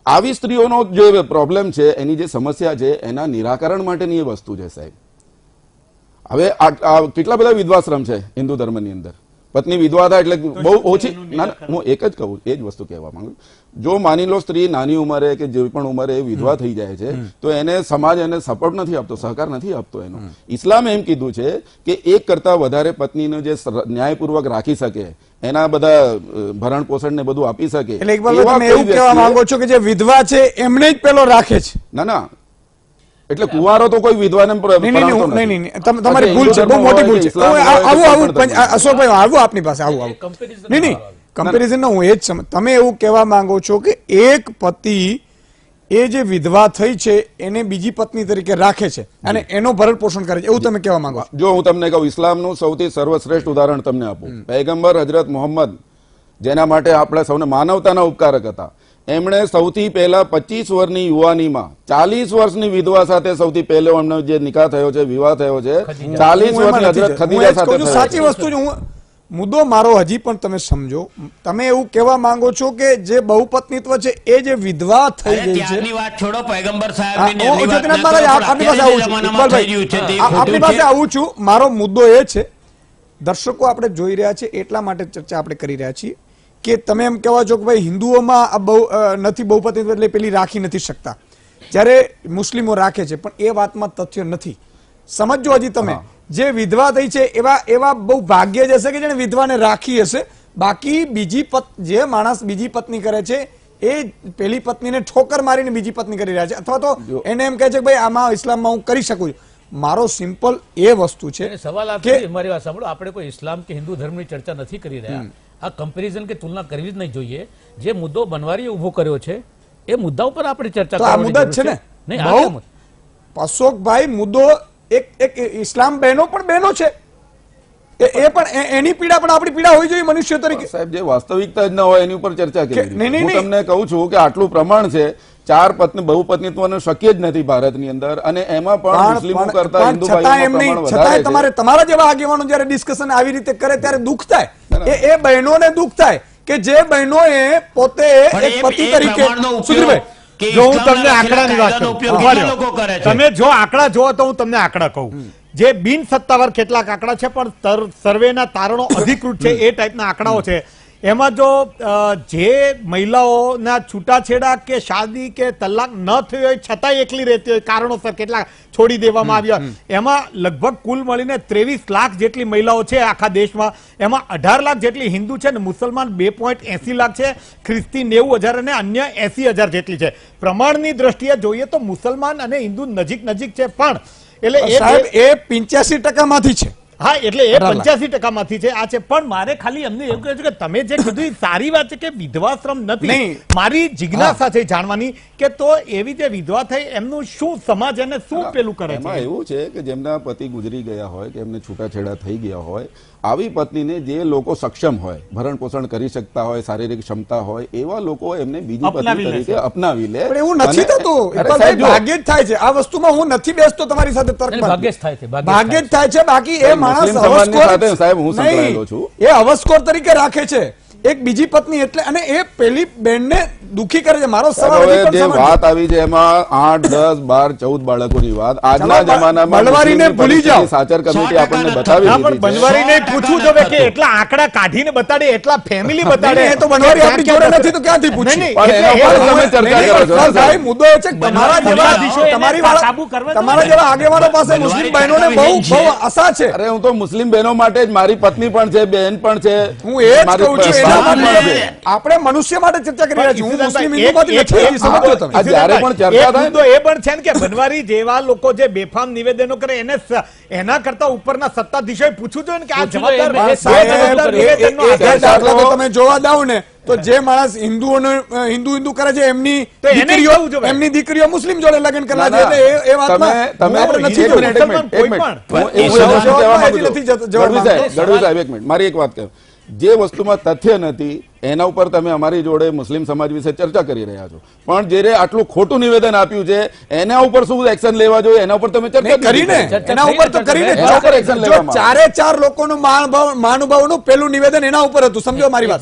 આવી સ્ત્રીઓનો જે પ્રોબ્લેમ છે, એની જે સમસ્યા છે, એના નિરાકરણ માટેની એ વસ્તુ છે સાહેબ. હવે કેટલા બધા વિધવાશ્રમ છે હિન્દુ ધર્મની અંદર? પત્ની વિધવા એટલે બહુ ઓછી ના હું એક જ કહું એ જ વસ્તુ કહેવા માંગુ. જો માની લો સ્ત્રી નાની ઉંમરે કે જે પણ ઉંમરે વિધવા થઈ જાય છે તો એને સમાજ એને સપોર્ટ નથી આપતો સહકાર નથી આપતો એનો. ઇસ્લામે એમ કીધું છે કે એક કરતા વધારે પત્નીને જે ન્યાયપૂર્વક રાખી શકે એના બધા ભરણ પોષણ ને બધું આપી શકે એટલે એવા કહેવા માંગો છો કે જે વિધવા છે એમને જ પેલો રાખે છે. ના ના એટલે કુવારો તો કોઈ. તમ- તમારી ભૂલ છે. બહુ મોટી ભૂલ છે. આવું આવું. અશોકભાઈ આવું આપની પાસે આવું આવું. નહીં નહીં કમ્પેરિઝન નો હું એ જ તમે એવું કહેવા માંગો છો કે એક પતિ એ જે વિધવા થઈ છે એને બીજી પત્ની તરીકે રાખે છે અને એનો ભરણ પોષણ કરે છે. એવું તમે કહેવા માંગો જો હું તમને કહું ઇસ્લામનું સૌથી સર્વશ્રેષ્ઠ ઉદાહરણ તમને આપું. પૈગંબર હજરત મોહમ્મદ જેના માટે આપણે સૌને માનવતાના ઉપકારક હતા. એમણે સૌથી પહેલા પચીસ વર્ષની યુવાનીમાં ચાલીસ વર્ષની વિધવા સાથે સૌથી પહેલો એમનો જે નિકાહ થયો છે વિવાહ થયો છે ચાલીસ વર્ષની હજરત ખદીજા સાથે સાચી વસ્તુ હું મુદ્દો મારો હજી પણ તમે સમજો. તમે એવું કહેવા માંગો છો કે જે બહુપત્નીત્વ છે એ જે વિધવા થઈ ગઈ છે. વાત છોડો પૈગંબર આપની પાસે છું. આપની. આવું છું. મારો મુદ્દો એ છે દર્શકો આપણે જોઈ રહ્યા છે એટલા માટે ચર્ચા આપણે કરી રહ્યા છીએ. કે તમે એમ કહેવા છો કે ભાઈ હિન્દુઓમાં આ બહુ નથી બહુપતિત્વ એટલે પેલી રાખી નથી શકતા. જ્યારે મુસ્લિમો રાખે છે પણ એ વાતમાં તથ્ય નથી. સમજો હજી તમે. જે વિધવા થઈ છે એવા એવા બહુ ભાગ્ય જ હશે કે જેને વિધવાને રાખી હશે. બાકી બીજી પત જે માણસ બીજી પત્ની કરે છે એ પેલી પત્નીને ઠોકર મારીને બીજી પત્ની કરી રહ્યા છે. અથવા તો એને એમ કહે છે કે ભાઈ આમાં ઇસ્લામમાં હું કરી શકું છું. મારો સિમ્પલ એ વસ્તુ છે સવાલ મારી વાત સાંભળો. આપણે કોઈ ઇસ્લામ કે હિન્દુ ધર્મની ચર્ચા નથી કરી રહ્યા. આ કમ્પેરિઝન કે તુલના કરવી જ નહીં જોઈએ. જે મુદ્દો બનવારીએ ઊભો કર્યો છે એ મુદ્દા ઉપર આપણે ચર્ચા કરવાની મુદ્દા છે ને? નહીં? અશોકભાઈ મુદ્દો એક એક ઇસ્લામ બહેનો પણ બહેનો છે. એ એ પણ એની પીડા પણ આપણી પીડા હોવી જોઈએ મનુષ્ય તરીકે. સાહેબ જે વાસ્તવિકતા જ ન હોય એની ઉપર ચર્ચા કરી હું તમને કહું છું કે આટલું પ્રમાણ છે ચાર પત્ની બહુપત્નીત્વનું શક્ય જ નથી ભારતની અંદર. અને એમાં પણ મુસ્લિમો કરતા હિન્દુ પ્રમાણ વધારે તમારે તમારા જેવા આગેવાનો જ્યારે ડિસ્કશન આવી રીતે કરે ત્યારે દુઃખ થાય. એ એ બહેનોને દુઃખ થાય કે જે બહેનોએ પોતે એક પતિ તરીકે જો હું તમને આંકડાની વાત કરું. તમે જો આંકડા જોવો તો હું તમને આંકડા કહું. જે બિન સત્તાવાર કેટલાક આંકડા છે પણ સર્વેના તારણો અધિકૃત છે એ ટાઈપના આંકડાઓ છે. એમાં જો જે મહિલાઓના છૂટાછેડા કે શાદી કે તલાક ન થયો હોય છતાંય એકલી રહેતી હોય કારણોસર કેટલાક છોડી દેવામાં આવ્યા. એમાં લગભગ કુલ મળીને ત્રેવીસ લાખ જેટલી મહિલાઓ છે આખા દેશમાં. એમાં અઢાર લાખ જેટલી હિન્દુ છે ને મુસલમાન બે પોઈન્ટ એસી લાખ છે ખ્રિસ્તી નેવું હજાર અને અન્ય એસી હજાર જેટલી છે. પ્રમાણની દ્રષ્ટિએ જોઈએ તો મુસલમાન અને હિન્દુ નજીક નજીક છે પણ એટલે એ સાહેબ એ પિંચ્યાસી ટકામાંથી છે. હા એટલે એ. પંચ્યાસી ટકામાંથી છે આ છે. પણ મારે ખાલી એમને એવું કહ્યું છે કે તમે જે કીધું સારી વાત છે કે વિધવાશ્રમ નથી. મારી જિજ્ઞાસા છે જાણવાની કે તો એવી જે વિધવા થઈ એમનું શું સમાજ એને શું પેલું કરે એમાં છે એવું છે કે જેમના પતિ ગુજરી ગયા હોય કે એમને છૂટાછેડા થઈ ગયા હોય આવી પત્નીને જે લોકો સક્ષમ હોય ભરણ પોષણ કરી શકતા હોય શારીરિક ક્ષમતા હોય એવા લોકો એમને બીજી પત્ની તરીકે અપનાવી લે. પણ એવું નથી થતું. ભાગ્યે જ થાય છે. આ વસ્તુમાં હું નથી બેસતો તમારી સાથે તર્ક ભાગ્યે જ થાય છે, ભાગ્યે જ થાય છે. બાકી એ માણસ સાહેબ હું સંકળાયેલો છું. એ અવસ્કોર તરીકે રાખે છે. એક બીજી પત્ની એટલે અને એ પેલી બેનને દુખી કરે છે. મારો સવાલ જે વાત આવી છે એમાં આઠ દસ બાર ચૌદ બાળકોની વાત. આજના જમાનામાં ભૂલી જાઓ. સાચર કમિટી આપણને બતાવી ના પણ બનવારીને પૂછવું જોઈએ કે એટલા આંકડા કાઢીને બતાડે એટલા ફેમિલી *laughs* બતાડે. એ તો બનવારી આપણી જોડે નથી તો ક્યાંથી પૂછી? પણ એના પર તમે ચર્ચા કરો છો સાહેબ? મુદ્દો એ છે કે તમારા જેવા તમારી કરવા વાળા તમારા જેવા આગેવાનો પાસે મુસ્લિમ બહેનોને બહુ બહુ આશા છે. અરે હું તો મુસ્લિમ બહેનો માટે જ મારી પત્ની પણ છે બેન પણ છે. હું એ જ કહું છું આપણે મનુષ્ય માટે ચર્ચા કરી રહ્યા છીએ. હું મુસ્લિમ હિન્દુ માંથી નથી સમજો તમે. જ્યારે પણ ચર્ચા થાય તો એ પણ છે ને કે બનવારી જેવા લોકો જે બેફામ નિવેદનો કરે એને એના કરતા ઉપરના સત્તાધીશોએ પૂછવું જોઈએ કે આ જવાબદાર તમે જોવા દાવ ને તો જે માણસ હિન્દુઓને હિન્દુ હિન્દુ કરે છે એમની એને દીકરીઓ એમની દીકરીઓ મુસ્લિમ જોડે લગ્ન કરવા છે એટલે એ- એ વાતમાં તમે- તમે આપણે નથી એક મિનિટ, એક મિનિટ, એક મિનિટ. પણ. હું- નથી જવાબ સાહેબ, સાહેબ, એક મિનિટ. મારી એક વાત કહું. જે વસ્તુમાં તથ્ય નથી એના ઉપર તમે અમારી જોડે મુસ્લિમ સમાજ વિશે ચર્ચા કરી રહ્યા છો. પણ જે આટલું ખોટું નિવેદન આપ્યું છે એના ઉપર શું એક્શન લેવા જોઈએ? એના ઉપર તમે ચર્ચા કરીને. એના ઉપર તો કરીને ઉપર action જો ચારે ચાર લોકોનું મહાનુભાવ મહાનુભાવનું પેલું નિવેદન એના ઉપર હતું સમજો મારી વાત.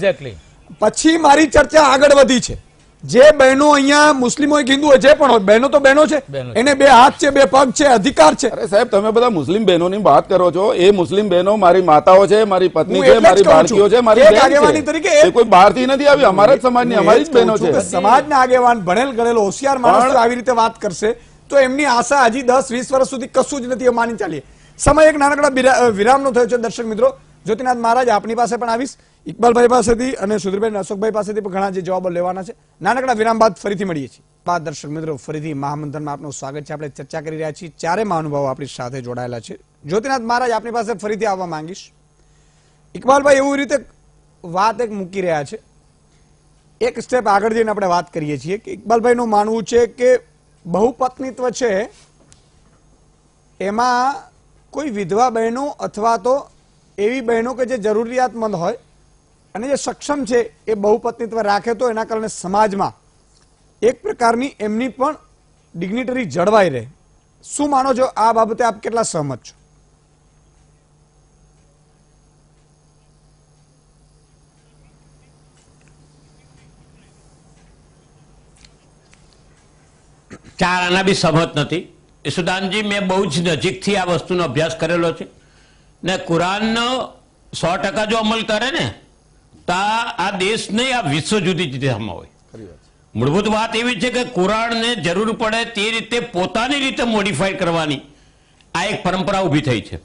પછી મારી ચર્ચા આગળ વધી છે. જે બહેનો અહીંયા મુસ્લિમ હોય હિન્દુ હોય જે પણ હોય બહેનો તો બહેનો છે. એને બે હાથ છે બે પગ છે અધિકાર છે. અરે સાહેબ તમે બધા મુસ્લિમ બહેનોની વાત કરો છો. એ મુસ્લિમ બહેનો મારી માતાઓ છે મારી પત્ની છે મારી બાળકીઓ છે મારી આગેવાની તરીકે એ- કોઈ બહારથી નથી આવી અમારા જ સમાજની અમારી જ બહેનો છે સમાજના આગેવાન ભણેલ ગણેલો હોશિયાર માણસ આવી રીતે વાત કરશે તો એમની આશા હજી દસ વીસ વર્ષ સુધી કશું જ નથી માની ચાલીએ. સમય એક નાનકડા વિરા- વિરામનો થયો છે દર્શક મિત્રો. જ્યોતિનાથ મહારાજ આપની પાસે પણ આવીશ. ઇકબાલભાઈ પાસેથી અને સુધીરભાઈ અશોકભાઈ પાસેથી પણ ઘણા જે જવાબો લેવાના છે. નાનકડા વિરામ બાદ ફરીથી મળીએ છીએ. બાદ દર્શક મિત્રો, ફરીથી મહામંથનમાં આપનું સ્વાગત છે. આપણે ચર્ચા કરી રહ્યા છીએ. ચારે મહાનુભાવો આપણી સાથે જોડાયેલા છે. જ્યોતિનાથ મહારાજ આપની પાસે ફરીથી આવવા માંગીશ. ઇકબાલભાઈ એવું રીતે વાત એક મૂકી રહ્યા છે. એક સ્ટેપ આગળ જઈને આપણે વાત કરીએ છીએ કે ઇકબાલભાઈનું માનવું છે કે બહુપત્નીત્વ છે એમાં કોઈ વિધવા બહેનો અથવા તો એવી બહેનો કે જે જરૂરિયાતમંદ હોય અને જે સક્ષમ છે એ બહુપત્નીત્વ રાખે તો એના કારણે સમાજમાં એક પ્રકારની એમની પણ ડિગ્નિટરી જળવાઈ રહે. શું માનો છો? આ બાબતે આપ કેટલા સહમત છો? ચાર આના બી સહમત નથી. યશુદાનજી, મેં બહુ જ નજીકથી આ વસ્તુનો અભ્યાસ કરેલો છે. ને કુરાનનો સો ટકા જો અમલ કરે ને તો આ દેશ નહીં આ વિશ્વ જુદી દિશામાં હોય. મૂળભૂત વાત એવી છે કે કુરાનને જરૂર પડે તે રીતે પોતાની રીતે મોડિફાઈ કરવાની આ એક પરંપરા ઊભી થઈ છે.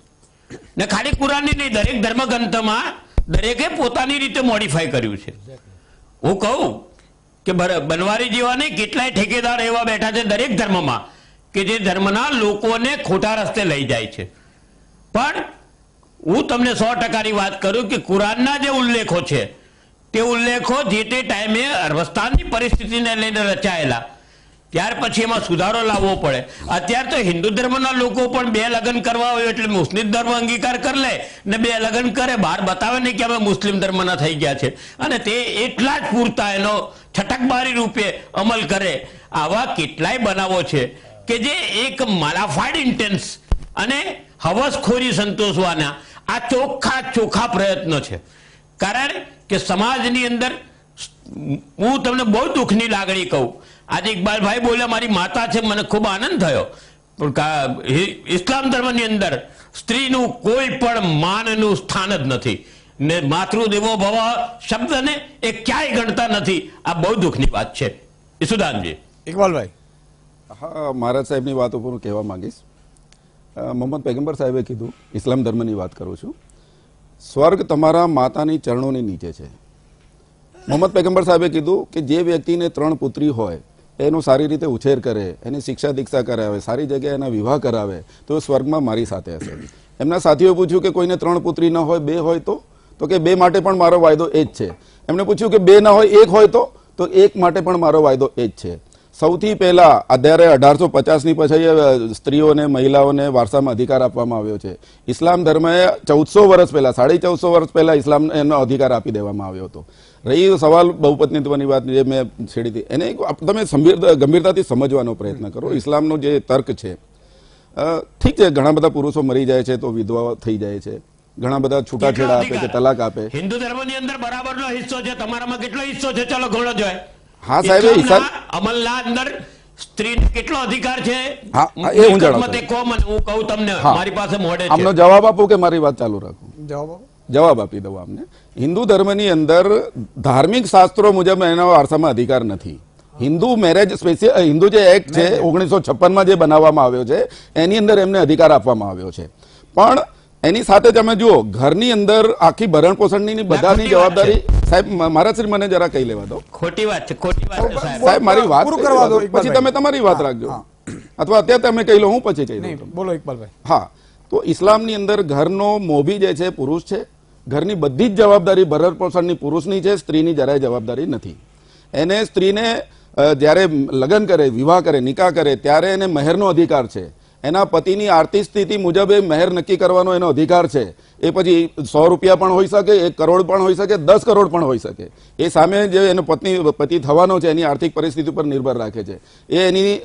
ને ખાલી કુરાનની નહીં દરેક ધર્મગ્રંથમાં દરેકે પોતાની રીતે મોડિફાઈ કર્યું છે. હું કહું કે બર- બનવારી જેવા નહીં કેટલાય ઠેકેદાર એવા બેઠા છે દરેક ધર્મમાં કે જે ધર્મના લોકોને ખોટા રસ્તે લઈ જાય છે. પણ હું તમને સો ટકાની વાત કરું કે કુરાનના જે ઉલ્લેખો છે, તે ઉલ્લેખો જે તે ટાઈમે અરબસ્તાનની પરિસ્થિતિને લઈને રચાયેલા. ત્યાર પછી એમાં સુધારો લાવવો પડે. અત્યારે તો હિન્દુ ધર્મના લોકો પણ બે લગ્ન કરવા હોય એટલે મુસ્લિમ ધર્મ અંગીકાર કરી લે ને બે લગ્ન કરે, બહાર બતાવે નહીં કે અમે મુસ્લિમ ધર્મના થઈ ગયા છે. અને તે એટલા જ પૂરતા એનો છટકબારી રૂપે અમલ કરે. આવા કેટલાય બનાવો છે કે જે એક માલાફાઈડ ઇન્ટેન્સ અને હવસખોરી સંતોષવાના આ ચોખ્ખા ચોખ્ખા પ્રયત્નો છે. કારણ કે સમાજની અંદર હું તમને બહુ દુઃખની લાગણી કહું. આજે ઇકબાલભાઈ બોલ્યા મારી માતા છે. મને ખૂબ આનંદ થયો. પણ ઇસ્લામ ધર્મની અંદર સ્ત્રીનું કોઈ પણ માનનું સ્થાન જ નથી. ને માતૃદેવો ભવ શબ્દને એ ક્યાંય ગણતા નથી. આ બહુ દુઃખની વાત છે. ઈસુદાનજી. ઇકબાલભાઈ. હા મારા સાહેબની વાત ઉપર હું કહેવા માંગીશ. મોહમ્મદ પૈગંબર સાહેબે કીધું, ઇસ્લામ ધર્મની વાત કરું છું. સ્વર્ગ તમારા માતાની ચરણોની નીચે છે. મોહમ્મદ પૈગંબર સાહેબે કીધું કે જે વ્યક્તિને ત્રણ પુત્રી હોય, એનો સારી રીતે ઉછેર કરે, એની શિક્ષા દીક્ષા કરાવે, સારી જગ્યાએ એના વિવાહ કરાવે, તો સ્વર્ગમાં મારી સાથે હશે. એમના સાથીઓએ પૂછ્યું કે કોઈને ત્રણ પુત્રી ન હોય, બે હોય તો? તો કે બે માટે પણ મારો વાયદો એ જ છે. એમણે પૂછ્યું કે બે ના હોય, એક હોય તો? તો એક માટે પણ મારો વાયદો એ જ છે. સૌથી પહેલા અત્યારે અઢારસો પચાસની પછી સ્ત્રીઓને મહિલાઓને વારસામાં અધિકાર આપવામાં આવ્યો છે. ઇસ્લામ ધર્મએ ચૌદસો વર્ષ પહેલા સાડી ચૌદસો વર્ષ પહેલા ઇસ્લામ એનો અધિકાર આપી દેવામાં આવ્યો હતો. રહી સવાલ બહુપત્નીત્વની વાત જે મેં છેડી હતી એને તમે ગંભીરતાથી સમજવાનો પ્રયત્ન કરો. ઇસ્લામનો જે તર્ક છે ઠીક છે ઘણા બધા પુરુષો મરી જાય છે તો વિધવા થઈ જાય છે. ઘણા બધા છૂટાછેડા આપે છે તલાક આપે. હિન્દુ ધર્મની અંદર બરાબરનો હિસ્સો છે તમારામાં કેટલો હિસ્સો છે? ચલો ઘણો જોઈએ હા, સાહેબ, અમલના અંદર સ્ત્રીને કેટલો અધિકાર છે? હા, હા, એ હું જણાવું મિલકતમાં તે મને હું કહું તમને મારી પાસે મોઢે આમનો જવાબ આપું કે મારી વાત ચાલુ રાખું? જવાબ જવાબ આપી દઉં આપને. હિન્દુ ધર્મની અંદર ધાર્મિક શાસ્ત્રો મુજબ એના વારસામાં અધિકાર નથી. હિન્દુ મેરેજ સ્પેશિયલ હિન્દુ જે એક્ટ છે ઓગણીસો છપ્પનમાં જે બનાવવામાં આવ્યો છે એની અંદર એમને અધિકાર આપવામાં આવ્યો છે. પણ એની સાથે તમે જુઓ ઘરની અંદર આખી ભરણ પોષણની બધાની જવાબદારી સાહેબ મારા શ્રી મને જરા કહી લેવા દો. ખોટી વાત છે ખોટી વાત સાહેબ. સાહેબ મારી વાત કરવા દો, પછી તમે તમારી વાત રાખજો. હા. અથવા અત્યારે તમે કહી લો હું પછી કહી દઉં બોલો ઇકબાલભાઈ. હા તો ઇસ્લામની અંદર ઘરનો મોભી જે છે પુરુષ છે ઘરની બધી જ જવાબદારી ભરણ પોષણની પુરુષની છે સ્ત્રીની જરાય જવાબદારી નથી. એને સ્ત્રીને જ્યારે લગ્ન કરે વિવાહ કરે નિકાહ કરે ત્યારે એને મહેરનો અધિકાર છે. એના પતિની આર્થિક સ્થિતિ મુજબ એ મહેર નક્કી કરવાનો એનો અધિકાર છે. એ પછી સો રૂપિયા પણ હોઈ શકે, એક કરોડ પણ હોઈ શકે, દસ કરોડ પણ હોઈ શકે. એ સામે જે એનો પત્ની, પતિ થવાનો છે, એની આર્થિક પરિસ્થિતિ પર નિર્ભર રાખે છે. એ એની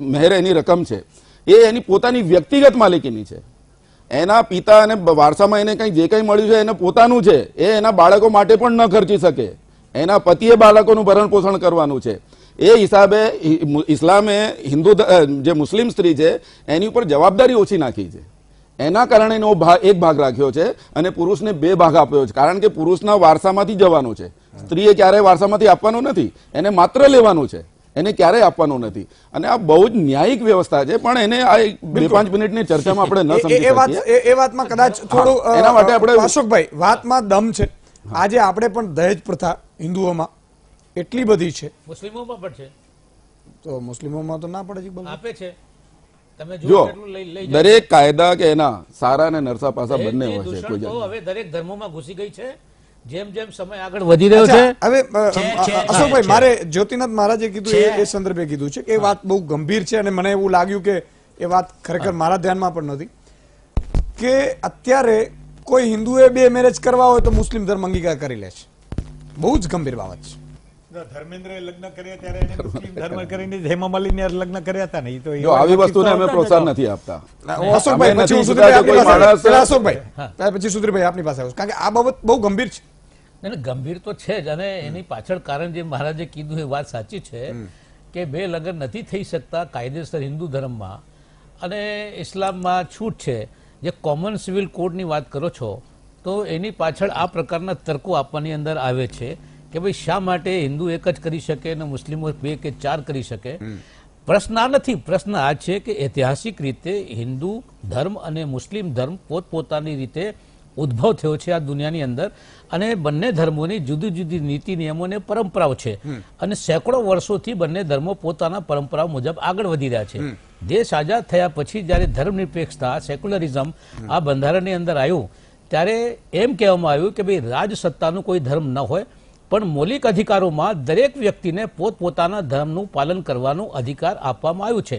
મહેર એની રકમ છે. એ એની પોતાની વ્યક્તિગત માલિકીની છે. એના પિતા અને વારસામાં એને કંઈ જે કંઈ મળ્યું છે, એને પોતાનું છે. એ એના બાળકો માટે પણ ન ખર્ચી શકે. એના પતિએ બાળકોનું ભરણ પોષણ કરવાનું છે. એ હિસાબે ઇસ્લામે હિન્દુ જે મુસ્લિમ સ્ત્રી છે એની ઉપર જવાબદારી ઓછી નાખી છે. એના કારણે એનો એક ભાગ રાખ્યો છે અને પુરુષને બે ભાગ આપ્યો છે. કારણ કે પુરુષના વારસામાંથી જવાનું છે. સ્ત્રીએ ક્યારેય વારસામાંથી આપવાનું નથી. એને માત્ર લેવાનું છે. એને ક્યારેય આપવાનું નથી. અને આ બહુ જ ન્યાયિક વ્યવસ્થા છે પણ એને આ બે પાંચ મિનિટની ચર્ચામાં આપણે ન સમજી શકીએ. એ વાતમાં કદાચ થોડું એના માટે આપણે- અશોકભાઈ વાતમાં દમ છે. આજે આપણે પણ દહેજ પ્રથા હિન્દુઓમાં એટલી બધી છે. મુસ્લિમોમાં પણ છે. તો મુસ્લિમોમાં તો ના પડે છે આપે છે. જો જુઓ કેટલું લઈ લઈ જાય. દરેક કાયદા કે એના સારા અને નરસા પાસા બંને હોય છે. હવે દરેક ધર્મોમાં ઘૂસી ગઈ છે. જેમ જેમ સમય આગળ વધી રહ્યો છે. હવે અશોકભાઈ મારે જ્યોતિનાથ મહારાજે કીધું. એ સંદર્ભે કીધું છે કે એ વાત બહુ ગંભીર છે અને મને એવું લાગ્યું કે એ વાત ખરેખર મારા ધ્યાનમાં પણ નથી. કે અત્યારે કોઈ હિન્દુએ બે મેરેજ કરવા હોય તો મુસ્લિમ ધર્મ અંગીકાર કરી લે છે. બહુ જ ગંભીર બાબત છે. ધર્મેન્દ્રએ લગ્ન કર્યા ત્યારે એને મુસ્લિમ ધર્મ કરીને હેમા માલિનીએ લગ્ન કર્યા હતા ને ઈ તો જો આવી વસ્તુને અમે પ્રોત્સાહન નથી આપતા. અશોકભાઈ પછી સુધીરભાઈ આપની પાસે આવું. માણસ- પેલા અશોકભાઈ પછી સુધીરભાઈ આપની પાસે આવું. કારણ કે આ બાબત બહુ ગંભીર છે. અને ગંભીર તો છે જ. અને એની પાછળ કારણ જે મહારાજે કીધું એ વાત સાચી છે કે બે લગ્ન નથી થઈ શકતા કાયદેસર હિન્દુ ધર્મમાં. અને ઇસ્લામમાં છૂટ છે. જે કોમન સિવિલ કોડની વાત કરો છો તો એની પાછળ આ પ્રકારના તર્કો આપવાની અંદર આવે છે. કે ભાઈ શા માટે હિન્દુ એક જ કરી શકે અને મુસ્લિમો બે કે ચાર કરી શકે? પ્રશ્ન આ નથી. પ્રશ્ન આ છે કે ઐતિહાસિક રીતે હિન્દુ ધર્મ અને મુસ્લિમ ધર્મ પોતપોતાની રીતે ઉદ્ભવ થયો છે આ દુનિયાની અંદર અને બંને ધર્મોની જુદી જુદી નીતિ નિયમો અને પરંપરાઓ છે. અને સેંકડો વર્ષોથી બંને ધર્મો પોતાના પરંપરાઓ મુજબ આગળ વધી રહ્યા છે. દેશ આઝાદ થયા પછી જ્યારે ધર્મનિરપેક્ષતા સેક્યુલરિઝમ આ બંધારણની અંદર આવ્યું ત્યારે એમ કહેવામાં આવ્યું કે ભાઈ રાજસત્તાનું કોઈ ધર્મ ન હોય પણ મૌલિક અધિકારોમાં દરેક વ્યક્તિને પોતપોતાના ધર્મનું પાલન કરવાનો અધિકાર આપવામાં આવ્યું છે.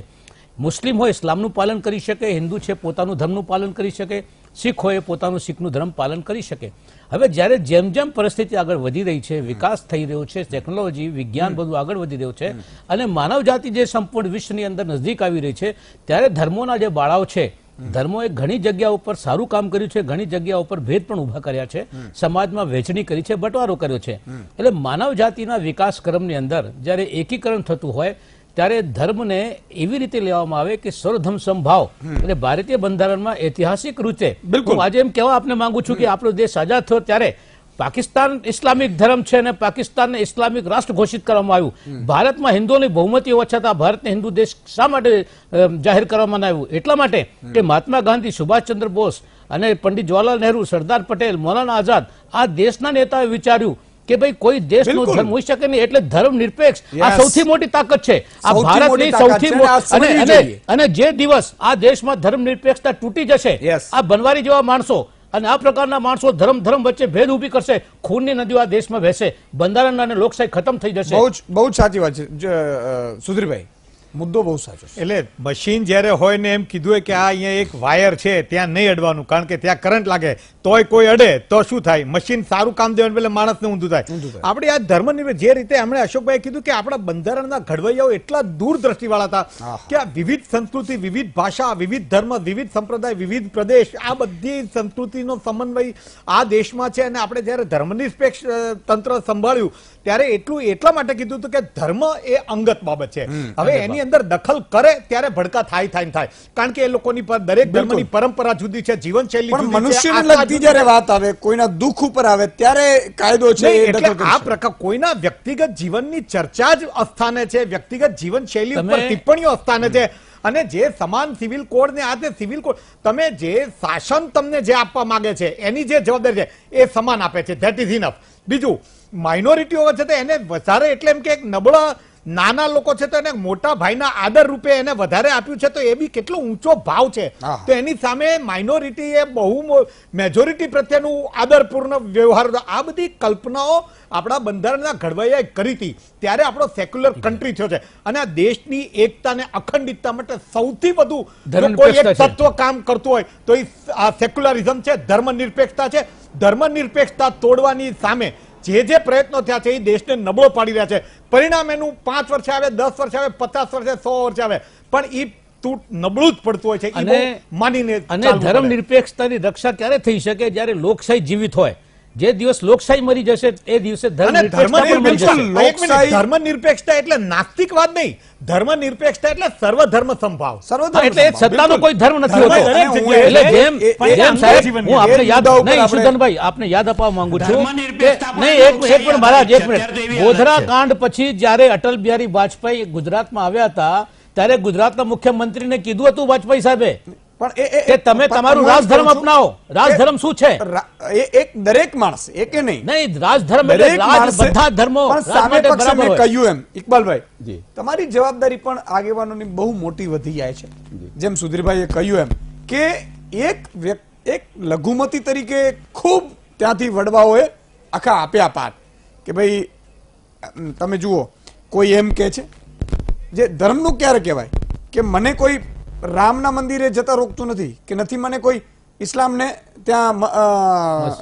મુસ્લિમ હોય ઇસ્લામનું પાલન કરી શકે હિન્દુ છે પોતાનું ધર્મનું પાલન કરી શકે શીખ હોય પોતાનું શીખનું ધર્મ પાલન કરી શકે. હવે જ્યારે જેમ જેમ પરિસ્થિતિ આગળ વધી રહી છે વિકાસ થઈ રહ્યો છે ટેકનોલોજી વિજ્ઞાન બધું આગળ વધી રહ્યું છે અને માનવ જાતિ જે સંપૂર્ણ વિશ્વની અંદર નજદીક આવી રહી છે ત્યારે ધર્મોના જે બાળાઓ છે ધર્મોએ ઘણી જગ્યા ઉપર સારું કામ કર્યું છે ઘણી જગ્યા ઉપર ભેદ પણ ઊભા કર્યા છે. સમાજમાં વહેંચણી કરી છે બટવારો કર્યો છે. એટલે માનવ જાતિના વિકાસ ક્રમની અંદર જ્યારે એકીકરણ થતું હોય ત્યારે ધર્મને એવી રીતે લેવામાં આવે કે સર્વધર્મ સંભાવ. એટલે ભારતીય બંધારણમાં ઐતિહાસિક રૂચે બિલકુલ. આજે એમ કહેવા આપને માંગુ છું કે આપણો દેશ આઝાદ થયો ત્યારે પાકિસ્તાન ઇસ્લામિક ધર્મ છે અને પાકિસ્તાનને ઇસ્લામિક રાષ્ટ્ર ઘોષિત કરવામાં આવ્યું. ભારતમાં હિન્દુઓની બહુમતી હોવા છતાં ભારતને હિન્દુ દેશ શા માટે જાહેર કરવામાં આવ્યું? એટલા માટે કે મહાત્મા ગાંધી સુભાષચંદ્ર બોસ અને પંડિત જવાહરલાલ નહેરુ સરદાર પટેલ મૌલાના આઝાદ આ દેશના નેતાએ વિચાર્યું કે ભાઈ કોઈ દેશનો. ધર્મ હોઈ શકે નહીં એટલે ધર્મ નિરપેક્ષ. આ સૌથી મોટી તાકાત છે. આ ભારતની સૌથી. અને જે દિવસ આ દેશમાં ધર્મ નિરપેક્ષતા તૂટી જશે આ બનવારી જેવા માણસો અને આ પ્રકારના માણસો ધર્મ ધર્મ વચ્ચે ભેદ ઊભી કરશે. ખૂનની નદીઓ આ દેશમાં વહેશે. બંધારણ અને લોકશાહી ખતમ થઈ જશે. બહુ બહુ જ સાચી વાત છે. સુધીરભાઈ મુદ્દો બહુ સાચો એટલે મશીન જ્યારે હોય ને એમ કીધું કે આ અહીંયા એક વાયર છે ત્યાં નહીં અડવાનું કારણ કે ત્યાં કરંટ લાગે તોય કોઈ અડે તો શું થાય? મશીન સારું કામ દેવાનું એટલે માણસને ઊંધું થાય. આપણે આ ધર્મ જે રીતે એમણે અશોકભાઈ કીધું કે આપણા બંધારણના ઘડવૈયાઓ એટલા દૂરદ્રષ્ટિવાળા હતા. કે આ વિવિધ સંસ્કૃતિ વિવિધ ભાષા વિવિધ ધર્મ વિવિધ સંપ્રદાય વિવિધ પ્રદેશ આ બધી સંસ્કૃતિનો સમન્વય આ દેશમાં છે. અને આપણે જ્યારે ધર્મનિરપેક્ષ તંત્ર સંભાળ્યું ત્યારે એટલું એટલા માટે કીધું હતું કે ધર્મ એ અંગત બાબત છે. હવે એની અંદર દખલ કરે ત્યારે ભડકા થાય થાય થાય. કારણ કે એ લોકોની દરેક ધર્મની પરંપરા જુદી છે જીવનશૈલી મનુષ્યને લગતી જ્યારે વાત આવે કોઈના દુઃખ ઉપર આવે ત્યારે કાયદો છે એટલે આ પ્રકાર કોઈના વ્યક્તિગત જીવનની ચર્ચા જ અસ્થાને છે વ્યક્તિગત જીવનશૈલી ઉપર ટિપ્પણીઓ અસ્થાને છે. અને જે સમાન સિવિલ કોડ ને આ જે સિવિલ કોડ તમે જે શાસન તમને જે આપવા માંગે છે એની જે જવાબદારી છે એ સમાન આપે છે. ધેટ ઇઝ ઇનફ બીજું માઇનોરિટીઓ છે તો એને વધારે એટલે એમ કે એક નબળા નાના લોકો છે તો એને મોટા ભાઈના આદર રૂપે એને વધારે આપ્યું છે તો એ બી કેટલો ઊંચો ભાવ છે. તો એની સામે માઇનોરિટી એ બહુ મેજોરિટી પ્રત્યેનું આદરપૂર્ણ વ્યવહાર આ બધી કલ્પનાઓ આપણા બંધારણના ઘડવૈયાએ કરી હતી. ત્યારે આપણો સેક્યુલર કન્ટ્રી થયો છે. અને આ દેશની એકતા અને અખંડિતતા માટે સૌથી વધુ કોઈ એક તત્વ કામ કરતું હોય તો એ આ સેક્યુલરિઝમ છે ધર્મનિરપેક્ષતા છે. ધર્મનિરપેક્ષતા તોડવાની સામે જે જે પ્રયત્નો થયા છે એ દેશને નબળો પાડી રહ્યા છે. પરિણામ એનું પાંચ વર્ષે આવે દસ વર્ષે આવે પચાસ વર્ષે સો વર્ષે આવે. પણ એ તૂટ નબળું જ પડતું હોય છે. અને- માનીને અને ધર્મ નિરપેક્ષતાની રક્ષા ક્યારે થઈ શકે? જ્યારે લોકશાહી જીવિત હોય. જે દિવસ લોકશાહી મરી જશે એ દિવસે ધર્મ નિરપેક્ષતા એટલે નાસ્તિકવાદ નહીં. ધર્મનિરપેક્ષતા એટલે સર્વધર્મ સંભાવ. સર્વધર્મ એટલે સત્તાનો કોઈ ધર્મ નથી હોતો. એટલે જેમ જેમ સાહેબ હું આપને યાદ નહીં સુધનભાઈ આપને યાદ અપાવવા માંગુ છું નહીં એક પણ મહારાજ એક મિનિટ. ગોધરા કાંડ પછી જ્યારે અટલ બિહારી વાજપેયી ગુજરાતમાં આવ્યા હતા ત્યારે ગુજરાતના મુખ્યમંત્રીને કીધું હતું વાજપેયી સાહેબે પણ એ- એ- તમે તમારું રાજધર્મ અપનાવો. રાજધર્મ શું છે? એક દરેક માણસ એ નહીં? નહીં રાજધર્મ બધા ધર્મો સામે પક્ષે મેં કહ્યું એમ ઇકબાલભાઈ. તમારી જવાબદારી પણ આગેવાનોની બહુ મોટી વધી જાય છે. જેમ સુધીરભાઈએ કહ્યું એમ કે એક એક લઘુમતી તરીકે ખૂબ ત્યાંથી વડવાઓએ આખા આપ્યા પાઠ કે ભાઈ તમે જુઓ કોઈ એમ કે છે? જે ધર્મનું ક્યારે કહેવાય? કે મને કોઈ રામના મંદિરે જતા રોકતું નથી કે નથી મને કોઈ ઇસ્લામને ત્યાં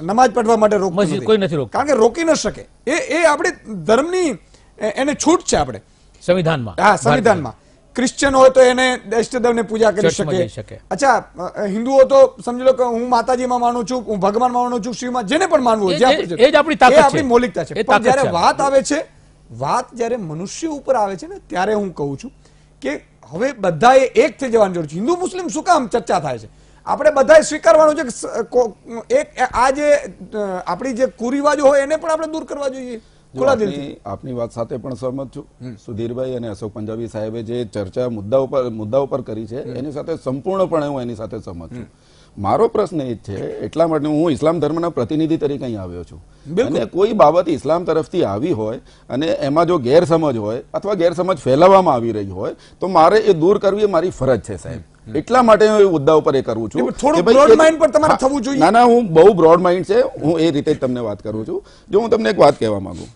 નમાજ પઢવા માટે રોકતું કોઈ નથી કારણ કે રોકી ન શકે. એ એ આપણે ધર્મની એને છૂટ છે આપણે. સંવિધાનમાં. હા સંવિધાનમાં. ક્રિશ્ચિયન હોય તો એને ઇષ્ટદેવને પૂજા કરી શકે. અચ્છા હિન્દુઓ તો સમજી લો કે હું માતાજીમાં માનું છું હું ભગવાનમાં માનું છું શિવમાં જેને પણ માનવું હોય એ-. આપણી મૌલિકતા છે. પણ જ્યારે વાત આવે છે વાત જ્યારે મનુષ્ય ઉપર આવે છે ને ત્યારે હું કહું છું કે હવે બધાએ એક થઈ જવાની જરૂર છે. હિન્દુ મુસ્લિમ શું કામ ચર્ચા થાય છે? આપણે બધાએ સ્વીકારવાનું છે કે એક આ જે આપણી જે કુરિવાજો હોય એને પણ આપણે દૂર કરવા જોઈએ. આપની વાત સાથે પણ સહમત છું. સુધીરભાઈ અને અશોક પંજાબી સાહેબે જે ચર્ચા મુદ્દા ઉપર મુદ્દા ઉપર કરી છે એની સાથે સંપૂર્ણપણે હું એની સાથે સહમત છું. મારો પ્રશ્ન એ જ છે એટલા માટે હું ઇસ્લામ ધર્મના પ્રતિનિધિ તરીકે અહીં આવ્યો છું. અને કોઈ બાબત ઇસ્લામ તરફથી આવી હોય અને એમાં જો ગેરસમજ હોય અથવા ગેરસમજ ફેલાવવામાં આવી રહી હોય તો મારે એ દૂર કરવી એ મારી ફરજ છે સાહેબ. એટલા માટે હું એ મુદ્દા ઉપર એ કરું છું થોડું mind પણ તમારે થવું જોઈએ. ના ના હું બહુ બ્રોડ માઇન્ડ છે હું એ રીતે જ તમને વાત કરું છું. જો હું તમને એક વાત કહેવા માંગુ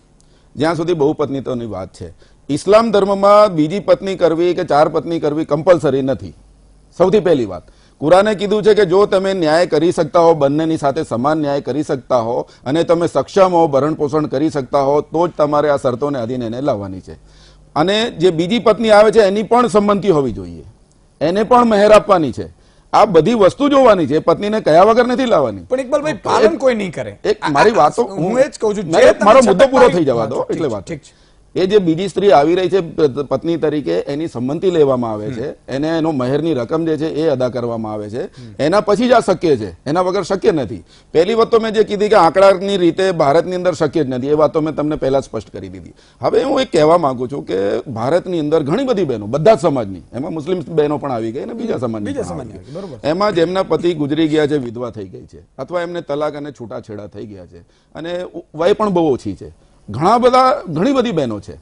જ્યાં સુધી બહુ પત્નીત્વની વાત છે ઇસ્લામ ધર્મમાં બીજી પત્ની કરવી કે ચાર પત્ની કરવી કમ્પલસરી નથી. સૌથી પહેલી વાત. કુરાને કીધું છે કે જો તમે ન્યાય કરી શકતા હો બંનેની સાથે સમાન ન્યાય કરી શકતા હો અને તમે સક્ષમ હો ભરણ પોષણ કરી શકતા હો તો જ તમારે આ શરતોને અધીન એને લાવવાની છે. અને જે બીજી પત્ની આવે છે એની પણ સંમતિ હોવી જોઈએ. એને પણ મહેર આપવાની છે. આ બધી વસ્તુ જોવાની છે. પત્નીને કયા વગર નથી લાવવાની? પણ ઇકબાલભાઈ પાલન કોઈ નહીં કરે. એક મારી વાતો હું એ જ કહું છું મારો મુદ્દો પૂરો થઈ જવા દો એટલે વાત ઠીક છે. એ જે બીજી સ્ત્રી આવી રહી છે પત્ની તરીકે એની સંમતિ લેવામાં આવે છે. એને એનો મહેરની રકમ જે છે એ અદા કરવામાં આવે છે. એના પછી જ આ શક્ય છે. એના વગર શક્ય નથી. પહેલી વાત તો મેં જે કીધી કે આંકડાની રીતે ભારતની અંદર શક્ય જ નથી. એ વાત તો મેં તમને પહેલા સ્પષ્ટ કરી દીધી. હવે હું એક કહેવા માંગુ છું કે ભારતની અંદર ઘણી બધી બહેનો બધા જ સમાજની એમાં મુસ્લિમ બહેનો પણ આવી ગઈ અને બીજા સમાજની. એમાં જેમના પતિ ગુજરી ગયા છે વિધવા થઈ ગઈ છે અથવા એમને તલાક અને છૂટાછેડા થઈ ગયા છે. અને વય પણ બહુ ઓછી છે. ઘણા બધા ઘણી બધી બહેનો છે.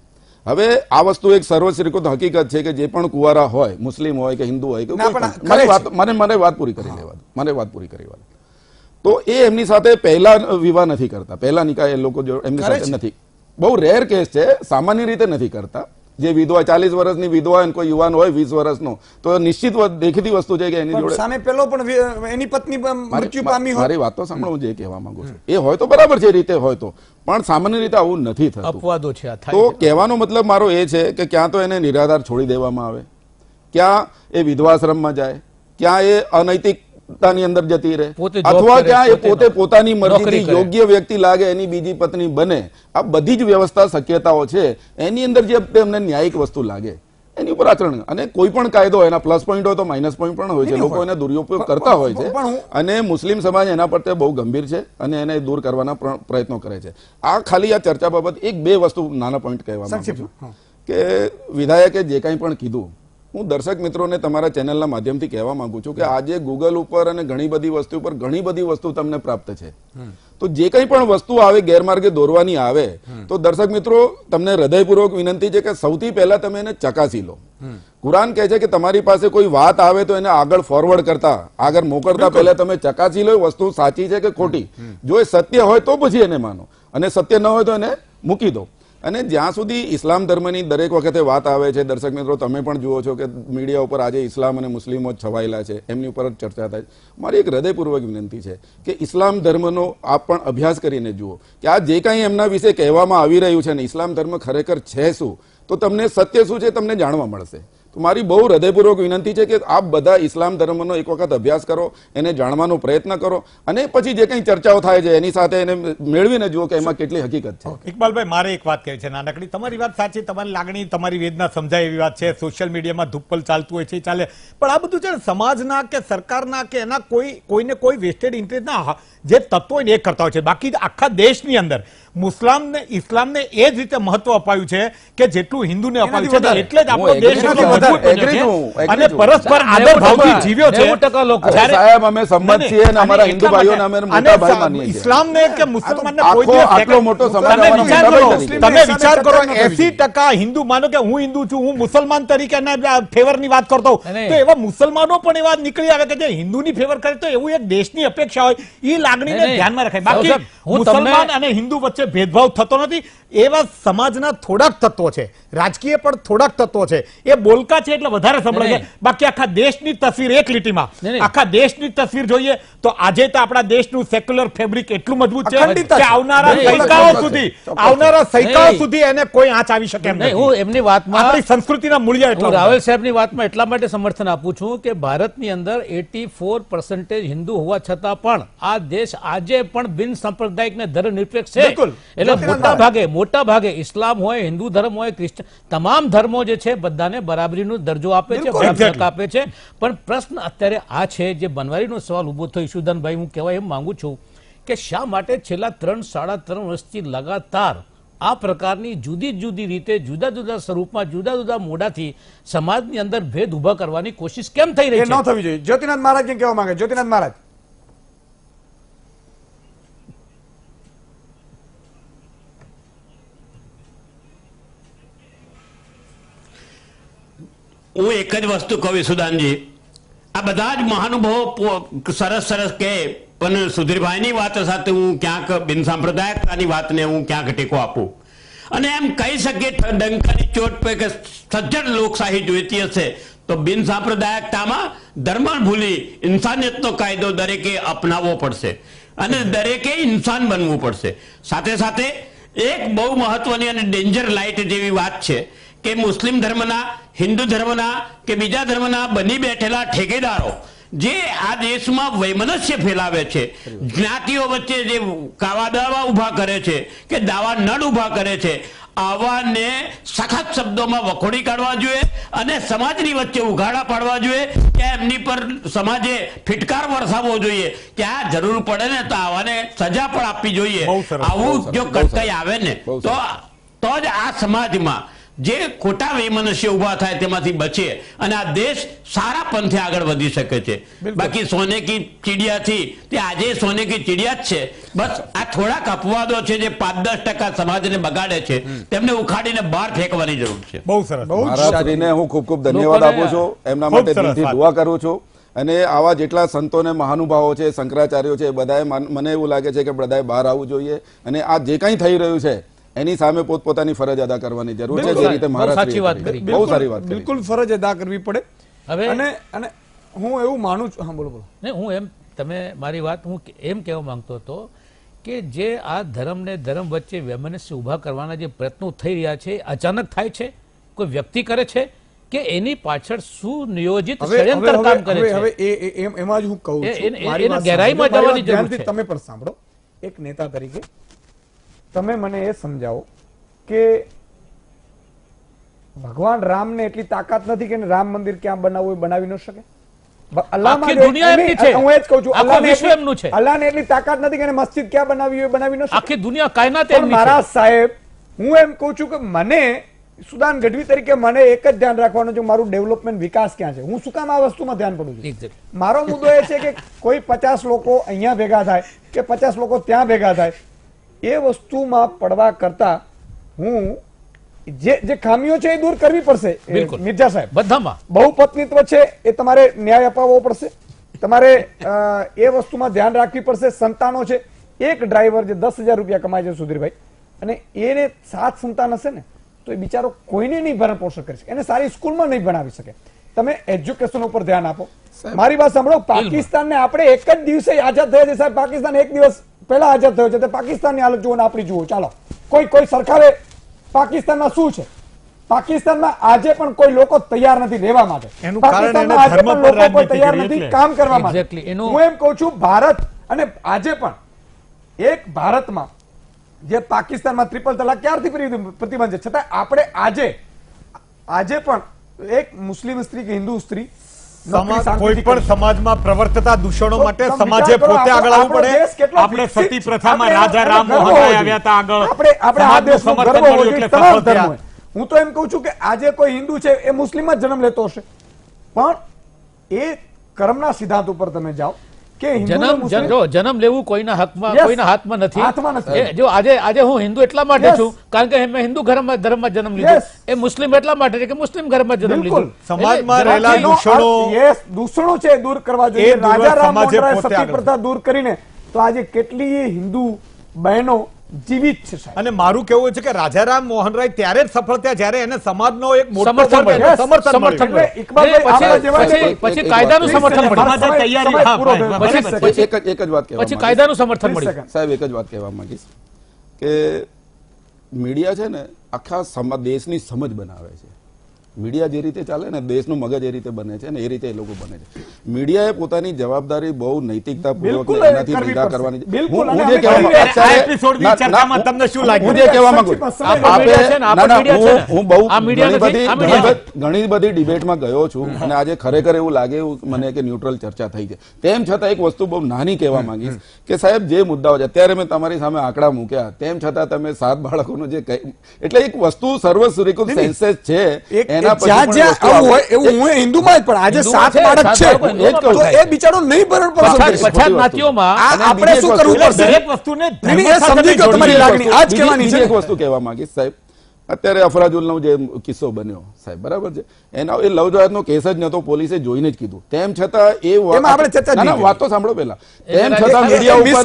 હવે આ વસ્તુ એક સર્વશ્રીકૃત હકીકત છે કે જે પણ કુવારા હોય મુસ્લિમ હોય કે હિન્દુ હોય કે મને વાત મને મને વાત પૂરી કરી લેવા મને વાત પૂરી કરી લેવા તો એ એમની સાથે પહેલા વિવાહ નથી કરતા. પહેલા નિકાય એ લોકો જો એમની સાથે નથી. બહુ રેર કેસ છે સામાન્ય રીતે નથી કરતા. જે વિધવા ચાલીસ વર્ષની વિધવા અને કોઈ યુવાન હોય વીસ વર્ષનો તો નિશ્ચિત દેખીતી વસ્તુ છે કે એની જોડે સામે પેલો પણ એની પત્ની મૃત્યુ પામી હોય. મારી વાતો સાંભળો હું જે કહેવા માંગુ છું. એ હોય તો બરાબર છે એ રીતે હોય તો. પણ સામાન્ય રીતે આવું નથી થતું. અપવાદો છે તો કહેવાનો મતલબ મારો એ છે કે ક્યાં તો એને નિરાધાર છોડી દેવામાં આવે. ક્યાં એ વિધવાશ્રમમાં જાય. ક્યાં એ અનૈતિકતાની અંદર જતી રહે. અથવા ક્યાં એ પોતે પોતે પોતાની મરજીથી યોગ્ય વ્યક્તિ લાગે એની બીજી પત્ની બને. આ બધી જ વ્યવસ્થા શક્યતાઓ છે. એની અંદર જે તેમને ન્યાયિક વસ્તુ લાગે એની ઉપર આચરણ. અને કોઈ પણ કાયદો એના પ્લસ પોઈન્ટ હોય તો માઇનસ પોઈન્ટ પણ હોય છે. લોકો. એને દુરુપયોગ કરતા હોય છે. અને મુસ્લિમ સમાજ એના પ્રત્યે બહુ ગંભીર છે અને એને દૂર કરવાના પ્રયત્નો કરે છે. આ ખાલી આ ચર્ચા બાબત એક બે વસ્તુ નાના પોઈન્ટ કહેવા માંગુ છું. કે વિધાયકે જે કાંઈ પણ કીધું હું દર્શક મિત્રોને તમારા ચેનલના માધ્યમથી કહેવા માંગુ છું કે આજે ગૂગલ ઉપર અને ઘણી બધી વસ્તુ ઉપર ઘણી બધી વસ્તુ તમને પ્રાપ્ત છે. તો જે કંઈ પણ વસ્તુ આવે ગેરમાર્ગે દોરવાની આવે તો દર્શક મિત્રો તમને હૃદયપૂર્વક વિનંતી છે કે સૌથી પહેલા તમે એને ચકાસી લો. કુરાન કહે છે કે તમારી પાસે કોઈ વાત આવે તો એને આગળ ફોરવર્ડ કરતા આગળ મોકલતા પહેલા તમે ચકાસી લો એ વસ્તુ સાચી છે કે ખોટી. જો એ સત્ય હોય તો પછી એને માનો. અને સત્ય ન હોય તો એને મૂકી દો. અને જ્યાં સુધી ઇસ્લામ ધર્મની દરેક વખતે વાત આવે છે, દર્શક મિત્રો, તમે પણ જુઓ છો કે મીડિયા ઉપર આજે ઇસ્લામ અને મુસ્લિમો જ છવાયેલા છે, એમની ઉપર જ ચર્ચા થાય. મારી એક હૃદયપૂર્વક વિનંતી છે કે ઇસ્લામ ધર્મનો આપ પણ અભ્યાસ કરીને જુઓ કે આ જે કાંઈ એમના વિશે કહેવામાં આવી રહ્યું છે ને, ઇસ્લામ ધર્મ ખરેખર છે શું તો તમને સત્ય શું છે તમને જાણવા મળશે તો મારી બહુ હૃદયપૂર્વક વિનંતી છે કે આપ બધા ઇસ્લામ ધર્મનો એક વખત અભ્યાસ કરો, એને જાણવાનો પ્રયત્ન કરો અને પછી જે કંઈ ચર્ચાઓ થાય છે એની સાથે એને મેળવીને જુઓ કે એમાં કેટલી હકીકત છે. ઇકબાલભાઈ, મારે એક વાત કહેવી છે, નાનકડી. તમારી વાત સાચી, તમારી લાગણી, તમારી વેદના સમજાય એવી વાત છે. સોશિયલ મીડિયામાં ધુપ્પલ ચાલતું હોય છે ચાલે. પણ આ બધું છે ને, સમાજના કે સરકારના કે એના કોઈ, કોઈને કોઈ વેસ્ટેડ ઇન્ટરેસ્ટના જે તત્વો એ કરતા હોય છે. બાકી આખા દેશની અંદર મુસ્લામને ઇસ્લામને એ જ રીતે મહત્વ અપાયું છે કે જેટલું હિન્દુને અપાયું છે એટલે જ આપણો દેશ અને પરસ્પર આદર ભાવથી જીવ્યો છે. સાહેબ, અમે સંમત છીએ અને અમારા હિન્દુ ભાઈઓને અમે મોટા ભાઈ માનીએ છીએ. ઇસ્લામને કે મુસલમાનને કોઈ દિવસ આટલો મોટો સમાજ તમે વિચાર કરો તમે વિચાર કરો ચર્ચા ન કરવી એસી ટકા હિન્દુ માનો કે હું હિન્દુ છું હું મુસલમાન તરીકે ફેવરની વાત કરતો તો એવા મુસલમાનો પણ એવા નીકળી આવે કે જે હિન્દુની ફેવર કરે તો એવું એક દેશની અપેક્ષા હોય. એ લાગણીને. ધ્યાનમાં રખાય. બાકી મુસલમાન અને હિન્દુ વચ્ચે ભેદભાવ થતો નથી. એવા સમાજના થોડાક તત્વો છે. રાજકીય પણ થોડાક તત્વો છે. એ બોલકા છે એટલે વધારે સંભળાય છે. બાકી આખા દેશની તસવીર એક લીટીમાં. આખા દેશની તસવીર જોઈએ તો આજે તો આપણા દેશનું સેક્યુલર ફેબ્રિક એટલું મજબૂત છે કે આવનારા સૈકાઓ સુધી આવનારા સૈકાઓ સુધી એને કોઈ આંચ આવી શકે એમ નહીં, હું એમની વાતમાં આપણી સંસ્કૃતિના મૂલ્ય એટલા. રાવલ સાહેબની વાતમાં એટલા માટે સમર્થન આપું છું કે ભારતની અંદર એટી ફોર હિન્દુ હોવા છતાં પણ આ દેશ આજે પણ બિન સાંપ્રદાયિક ને ધર્મ નિરપેક્ષ છે એટલે મોટા ભાગે મોટા ભાગે ઇસ્લામ હોય હિન્દુ ધર્મ હોય ક્રિશ્ચન તમામ ધર્મો જે છે બધાને બરાબરીનો દરજ્જો આપે છે. હક આપે છે. પણ પ્રશ્ન અત્યારે આ છે જે બનવારીનો સવાલ ઊભો થયો ઈશુદાનભાઈ હું કહેવા એમ માંગુ છું કે શા માટે છેલ્લા ત્રણ સાડા ત્રણ વર્ષથી લગાતાર આ પ્રકારની જુદી જુદી રીતે જુદા જુદા સ્વરૂપમાં જુદા જુદા મોડાથી સમાજની અંદર ભેદ ઊભા કરવાની કોશિશ કેમ થઈ રહી છે ન થવી જોઈએ. જ્યોતિનાથ મહારાજ કેમ કહેવા માંગે? જ્યોતિનાથ મહારાજ. હું એક જ વસ્તુ કહું સુદાનજી. આ બધા જ મહાનુભાવો સરસ સરસ કહે, પણ સુધીરભાઈની વાત સાથે હું ક્યાંક બિન સાંપ્રદાયિકતાની વાતને હું ક્યાંક ટેકો આપું. અને એમ કહી શકીએ ડંકાની ચોટ પર કે સજ્જડ લોકશાહી જોઈતી હશે, તો બિન સાંપ્રદાયિકતામાં ધર્મ ભૂલી ઇન્સાનિયતનો કાયદો દરેકે અપનાવવો પડશે. અને દરેકે ઇન્સાન બનવું પડશે. સાથે સાથે એક બહુ મહત્વની અને ડેન્જર લાઇટ જેવી વાત છે કે મુસ્લિમ ધર્મના હિન્દુ ધર્મના કે બીજા ધર્મના બની બેઠેલા ઠેકેદારો જે આ દેશમાં વૈમનસ્ય ફેલાવે છે જ્ઞાતિઓ વચ્ચે જે કાવા દાવા ઊભા કરે છે કે દાવા નળ ઊભા કરે છે આવાને સખત શબ્દોમાં વખોડી કાઢવા જોઈએ અને સમાજની વચ્ચે ઉઘાડા પાડવા જોઈએ કે એમની પર સમાજે ફિટકાર વરસાવવો જોઈએ કે આ જરૂર પડે ને તો આવાને સજા પણ આપવી જોઈએ. આવું જો કટકાઈ આવે ને તો તો જ આ સમાજમાં જે ખોટા વૈમનસ્ય ઊભા થાય તેમાંથી બચે અને આ દેશ સારા પંથે આગળ વધી શકે છે. બાકી સોને કી ચીડિયાથી તે આજે સોને કી ચીડિયા જ છે. બસ આ થોડાક અપવાદો છે જે પાંચ દસ ટકા સમાજને બગાડે છે. તેમને ઉખાડીને બહાર ફેંકવાની જરૂર છે. બહુ સરસ. બહુ જ હું ખૂબ ખૂબ ધન્યવાદ આપું છું. એમના માટે દિલથી દુઆ કરું છું. અને આવા જેટલા સંતો ને મહાનુભાવો છે શંકરાચાર્યો છે બધાએ મને એવું લાગે છે કે બધાએ બહાર આવવું જોઈએ. અને આ જે કંઈ થઈ રહ્યું છે એની સામે પોતપોતાની ફરજ અદા કરવાની જરૂર છે જે રીતે સાચી વાત કરી. બહુ સારી વાત બિલકુલ ફરજ અદા કરવી પડે. હવે- અને અને હું એવું માનું છું હા બોલો બોલો. ને હું એમ તમે મારી વાત હું એમ કહેવા માંગતો હતો કે જે આ ધર્મ ને ધર્મ વચ્ચે વેમનસ્ય ઊભા કરવાના જે પ્રયત્નો થઈ રહ્યા છે અચાનક થાય છે? કોઈ વ્યક્તિ કરે છે? કે એની પાછળ શું નિયોજિત હવે હવે ષડયંત્ર કામ કરે હવે છે? હવે એમાં જ હું કહું છું. ગહેરાઈમાં જવાની જરૂર છે. તમે પણ સાંભળો. એક નેતા તરીકે તમે મને એ સમજાવો કે ભગવાન રામને એટલી તાકાત નથી કે રામ મંદિર ક્યાં બનાવવું એ બનાવી ન શકે? મને સુદાન ગઢવી તરીકે મને એક જ ધ્યાન રાખવાનું છે મારું ડેવલપમેન્ટ વિકાસ ક્યાં છે? હું શું કામ આ વસ્તુમાં ધ્યાન પડું છું? મારો મુદ્દો એ છે કે કોઈ પચાસ લોકો અહીંયા ભેગા થાય કે પચાસ લોકો ત્યાં ભેગા થાય એ વસ્તુમાં પડવા કરતા હું જે જે ખામીઓ છે એ દૂર કરવી પડશે મિર્જા. સાહેબ. બધામાં. બહુપત્નીત્વ છે એ તમારે ન્યાય અપાવવો પડશે. તમારે એ વસ્તુમાં ધ્યાન રાખવી પડશે. સંતાનો છે. એક ડ્રાઈવર જે દસ હજાર રૂપિયા કમાય છે સુધીરભાઈ અને એને સાત સંતાન હશે ને તો એ બિચારો કોઈને નહીં ભરણ પોષણ કરી શકે. એને સારી સ્કૂલમાં નહીં ભણાવી શકે. તમે એજ્યુકેશન ઉપર ધ્યાન આપો. મારી વાત સાંભળો પાકિસ્તાનને આપણે એક જ દિવસે આઝાદ થયા છે સાહેબ. પાકિસ્તાન એક દિવસ પહેલા હાજર થયો છે તે પાકિસ્તાનની હાલત જુઓ ને આપણી જુઓ. ચાલો. કોઈ કોઈ સરકારે પાકિસ્તાનમાં શું છે? પાકિસ્તાનમાં આજે પણ કોઈ લોકો તૈયાર નથી રહેવા માટે. એનું કારણ એને પાકિસ્તાનમાં આજે પણ લોકો કોઈ તૈયાર નથી કામ કરવા માટે. હું એમ કહું છું ભારત અને આજે પણ એક ભારતમાં જે પાકિસ્તાનમાં ત્રિપલ તલાક ક્યારથી પ્રતિબંધ છે? છતાં આપણે આજે આજે પણ એક મુસ્લિમ સ્ત્રી કે હિન્દુ સ્ત્રી કોઈ પણ સમાજમાં પ્રવર્તતા દૂષણો માટે સમાજે પોતે આગળ આવવું પડે. આપણે સતી પ્રથામાં રાજા રામ મોહન. આવ્યા હતા આગળ. આપણે આપણે આ સમાજનું દેશનું સમર્થન મળ્યું એટલે સફળ થયા. હું તો એમ કહું છું કે આજે કોઈ હિન્દુ છે એ મુસ્લિમ જ જન્મ લેતો હશે. પણ એ કર્મના સિદ્ધાંત ઉપર તમે જાઓ. કે જન્મ જો જન્મ લેવું કોઈના હકમાં કોઈના હાથમાં નથી. હાથમાં નથી. જો આજે આજે હું હિન્દુ એટલા માટે છું કારણ કે મેં હિન્દુ ધર્મમાં ધર્મમાં જન્મ લીધો. એ મુસ્લિમ એટલા માટે છે કે મુસ્લિમ ઘરમાં જન્મ લીધો. સમાજમાં રહેલા દૂષણો- દૂષણો છે દૂર કરવા જોઈએ. રાજા રામ મોહન રાય સતી પ્રથા દૂર કરીને તો આજે કેટલી હિન્દુ બહેનો જીવિત છે અને મારું કેવું છે કે રાજારામ મોહન રાય ત્યારે જ સફળ થયા જ્યારે એને સમાજનો એક મોટો સમર્થન સમર્થન પછી- કાયદાનું સમર્થન મળ્યું. એક જ એક જ વાત કહેવા કાયદાનું સમર્થન મળ્યું. સાહેબ એક જ વાત કહેવા માંગીશ કે મીડિયા છે ને આખા દેશની સમજ બનાવે છે. મીડિયા જે રીતે ચાલે ને દેશનું મગજ એ રીતે બને છે ને એ રીતે એ લોકો બને છે. મીડિયાએ પોતાની જવાબદારી બહુ નૈતિકતા પૂર્વક એનાથી કરવાની છે. હું- જે કહેવા માંગુ- અત્યારે- આ એપિસોડની ના- ના, ચર્ચામાં હું- તમને શું લાગ્યું? હું જે કહેવા માંગુ સંક્ષિપ્તમાં સમય આ આપે- મીડિયા છે ને, આ ના, ના, હું- હું બહુ ઘણી બધી ઘણી બધી- ડિબેટમાં ગયો છું અને આજે ખરેખર એવું લાગે એવું મને કે ન્યુટ્રલ ચર્ચા થઈ છે. તેમ છતાં એક વસ્તુ બહુ નાની કહેવા માંગીશ કે સાહેબ જે મુદ્દાઓ છે અત્યારે મેં તમારી સામે આંકડા મૂક્યા. તેમ છતાં તમે સાત બાળકોનું જે એટલે એક વસ્તુ સર્વસુરિકુલ સેન્સેસ છે એના જ્યાં જ્યાં આવું હોય એવું હું હિન્દુમાં જ પણ આજે સાત બાળક છે. તો એ બિચારો નહીં ભરણ પછાત. જ્ઞાતિઓમાં આપણે શું કરવું પડશે? દરેક વસ્તુને નહીં, નહીં, એ ધર્મ સાથે સમજી ગયો તમારી લાગણી. આ જ કહેવાની છે એક વસ્તુ કહેવા માંગીશ સાહેબ. અત્યારે અફરાજુલનો જે કિસ્સો બન્યો સાહેબ બરાબર છે? એના એ લવ જહાજનો કેસ જ નતો પોલીસે જોઈને જ કીધું. તેમ છતાં એ વાત- આપણે ચર્ચા તો સાંભળો પેલા તેમ છતાં મીડિયા ઉપર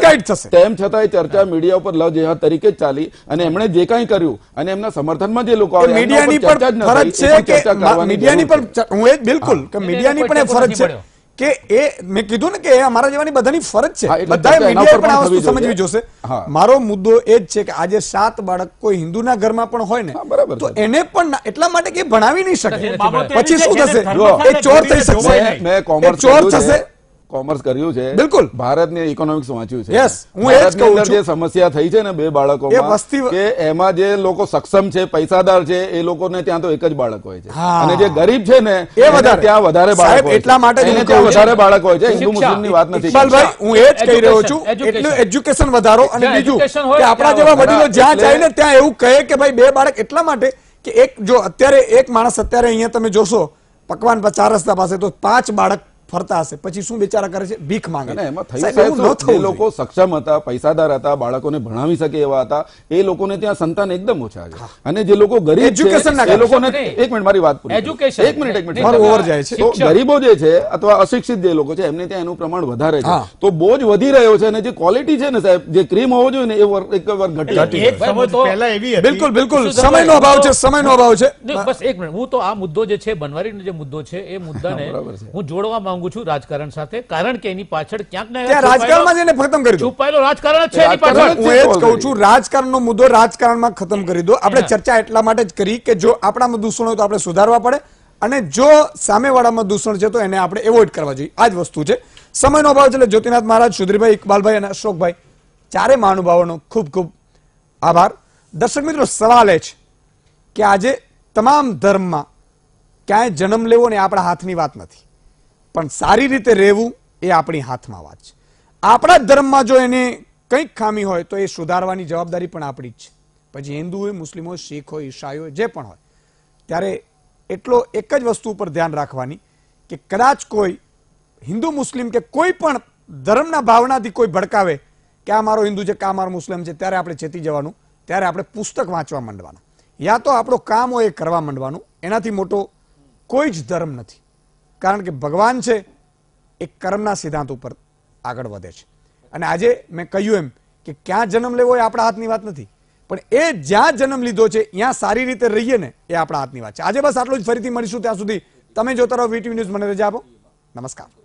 તેમ છતાં એ ચર્ચા મીડિયા ઉપર લવ જેહાદ તરીકે જ ચાલી અને એમણે જે કાંઈ કર્યું અને એમના સમર્થનમાં જે લોકો કે આવ્યા, મીડિયાની પણ ફરજ છે કે મીડિયાની પણ હું એ બિલકુલ કે મીડિયાની પણ એ ફરજ છે. કે એ મેં કીધું ને કે એ અમારા જેવાની બધાની ફરજ છે. બધાએ મીડિયાએ પણ આ વસ્તુ સમજવી જોશે. મારો મુદ્દો એ જ છે કે આજે સાત બાળક કોઈ હિન્દુના ઘરમાં પણ હોય ને બરાબર તો એને પણ એટલા માટે કે ભણાવી નહીં શકે. પછી શું થશે? એ ચોર થઈ શકશે. ચોર થશે. કોમર્સ કર્યું છે બિલકુલ. ભારતની ઇકોનોમિક્સ વાંચ્યું છે. યસ હું એ જ કહું છું. જે સમસ્યા થઈ છે ને બે બાળકોમાં કે એમાં જે લોકો સક્ષમ છે પૈસાદાર છે એ લોકોને ત્યાં તો એક જ બાળક હોય છે. અને જે ગરીબ છે ને એ વધારે. ત્યાં વધારે બાળક. એટલા માટે ત્યાં વધારે બાળક હોય છે. હિન્દુ. મુસ્લિમની વાત નથી. ભાઈ હું એ જ કહી રહ્યો છું. એટલું એજ્યુકેશન વધારો અને બીજું કે આપણા જેવા વડીલો જ્યાં જાય ને ત્યાં એવું કહે કે ભાઈ બે બાળક એટલા માટે કે એક જો અત્યારે એક માણસ અત્યારે અહીંયા તમે જોશો પકવાન પર ચાર રસ્તા પાસે તો પાંચ બાળક ફરતા હશે. પછી શું બિચારા કરે છે? ભીખ માંગે એમાં થયું લોકો સક્ષમ હતા પૈસાદાર હતા બાળકોને ભણાવી શકે એવા હતા એ લોકોને ત્યાં સંતાન એકદમ ઓછા છે. અને જે લોકો ગરીબ છે એ લોકોને એક મિનિટ મારી વાત પૂરી. એક મિનિટ એક મિનિટ. ઓવર જાય છે. તો ગરીબો જે છે અથવા અશિક્ષિત જે લોકો છે એમને ત્યાં એનું પ્રમાણ વધારે છે. તો બોજ વધી રહ્યો છે અને જે ક્વોલિટી છે ને સાહેબ જે ક્રીમ હોવો જોઈએ ને એ એક વાર ઘટી પહેલા એવી બિલકુલ બિલકુલ. સમયનો અભાવ છે સમયનો અભાવ છે. બસ એક મિનિટ. હું તો આ મુદ્દો જે છે બનવારીનો જે મુદ્દો છે એ મુદ્દાને બરાબર છે. હું જોડવા માંગુ છું રાજકારણ સાથે કારણ કે એની પાછળ ક્યાંક ને રાજકારણમાં જઈને ખતમ કરી દો. છુપાયેલો રાજકારણ જ છે એની રાજકારણ પાછળ હું એ જ કહું છું રાજકારણનો મુદ્દો રાજકારણમાં ખતમ કરી દો. આપણે ચર્ચા એટલા માટે જ કરી કે જો આપણામાં દૂષણ હોય તો આપણે સુધારવા પડે અને જો સામેવાળામાં દૂષણ છે તો એને આપણે એવોઇડ કરવા જોઈએ. આ જ વસ્તુ છે. સમયનો અભાવ છે એટલે જ્યોતિનાથ મહારાજ સુધીરભાઈ ઇકબાલભાઈ અને અશોકભાઈ ચારે મહાનુભાવોનો ખૂબ ખૂબ આભાર. દર્શક મિત્રો સવાલ એ છે કે આજે તમામ ધર્મમાં ક્યાંય જન્મ લેવો ને આપણા હાથની વાત નથી. પણ સારી રીતે રહેવું એ આપણી હાથમાં વાત છે. આપણા ધર્મમાં જો એને કંઈક ખામી હોય તો એ સુધારવાની જવાબદારી પણ આપણી જ છે. પછી હિન્દુ હોય, મુસ્લિમ હોય, શીખ હોય, ઈસાઈ હોય, જે પણ હોય. ત્યારે એટલો એક જ વસ્તુ ઉપર ધ્યાન રાખવાની કે કદાચ કોઈ હિન્દુ, મુસ્લિમ કે કોઈ પણ ધર્મના ભાવનાથી કોઈ ભડકાવે કે આ મારો હિન્દુ છે, કે આ મારો મુસ્લિમ છે, ત્યારે આપણે ચેતી જવાનું, ત્યારે આપણે પુસ્તક વાંચવા માંડવાના. યા તો આપણો કામ હોય એ કરવા માંડવાનું. એનાથી મોટો કોઈ જ ધર્મ નથી. કારણ કે ભગવાન છે, એ કર્મના સિદ્ધાંત ઉપર આગળ વધે છે. અને આજે મેં કહ્યું એમ કે ક્યાં જન્મ લેવો એ આપણા હાથની વાત નથી. પણ એ જ્યાં જન્મ લીધો છે, ત્યાં સારી રીતે રહીએ ને, એ આપણા હાથની વાત છે. આજે બસ આટલું જ ફરીથી મળીશું ત્યાં સુધી. તમે જોતા રહો વીટીવી ન્યૂઝ મને રજા આપો. નમસ્કાર.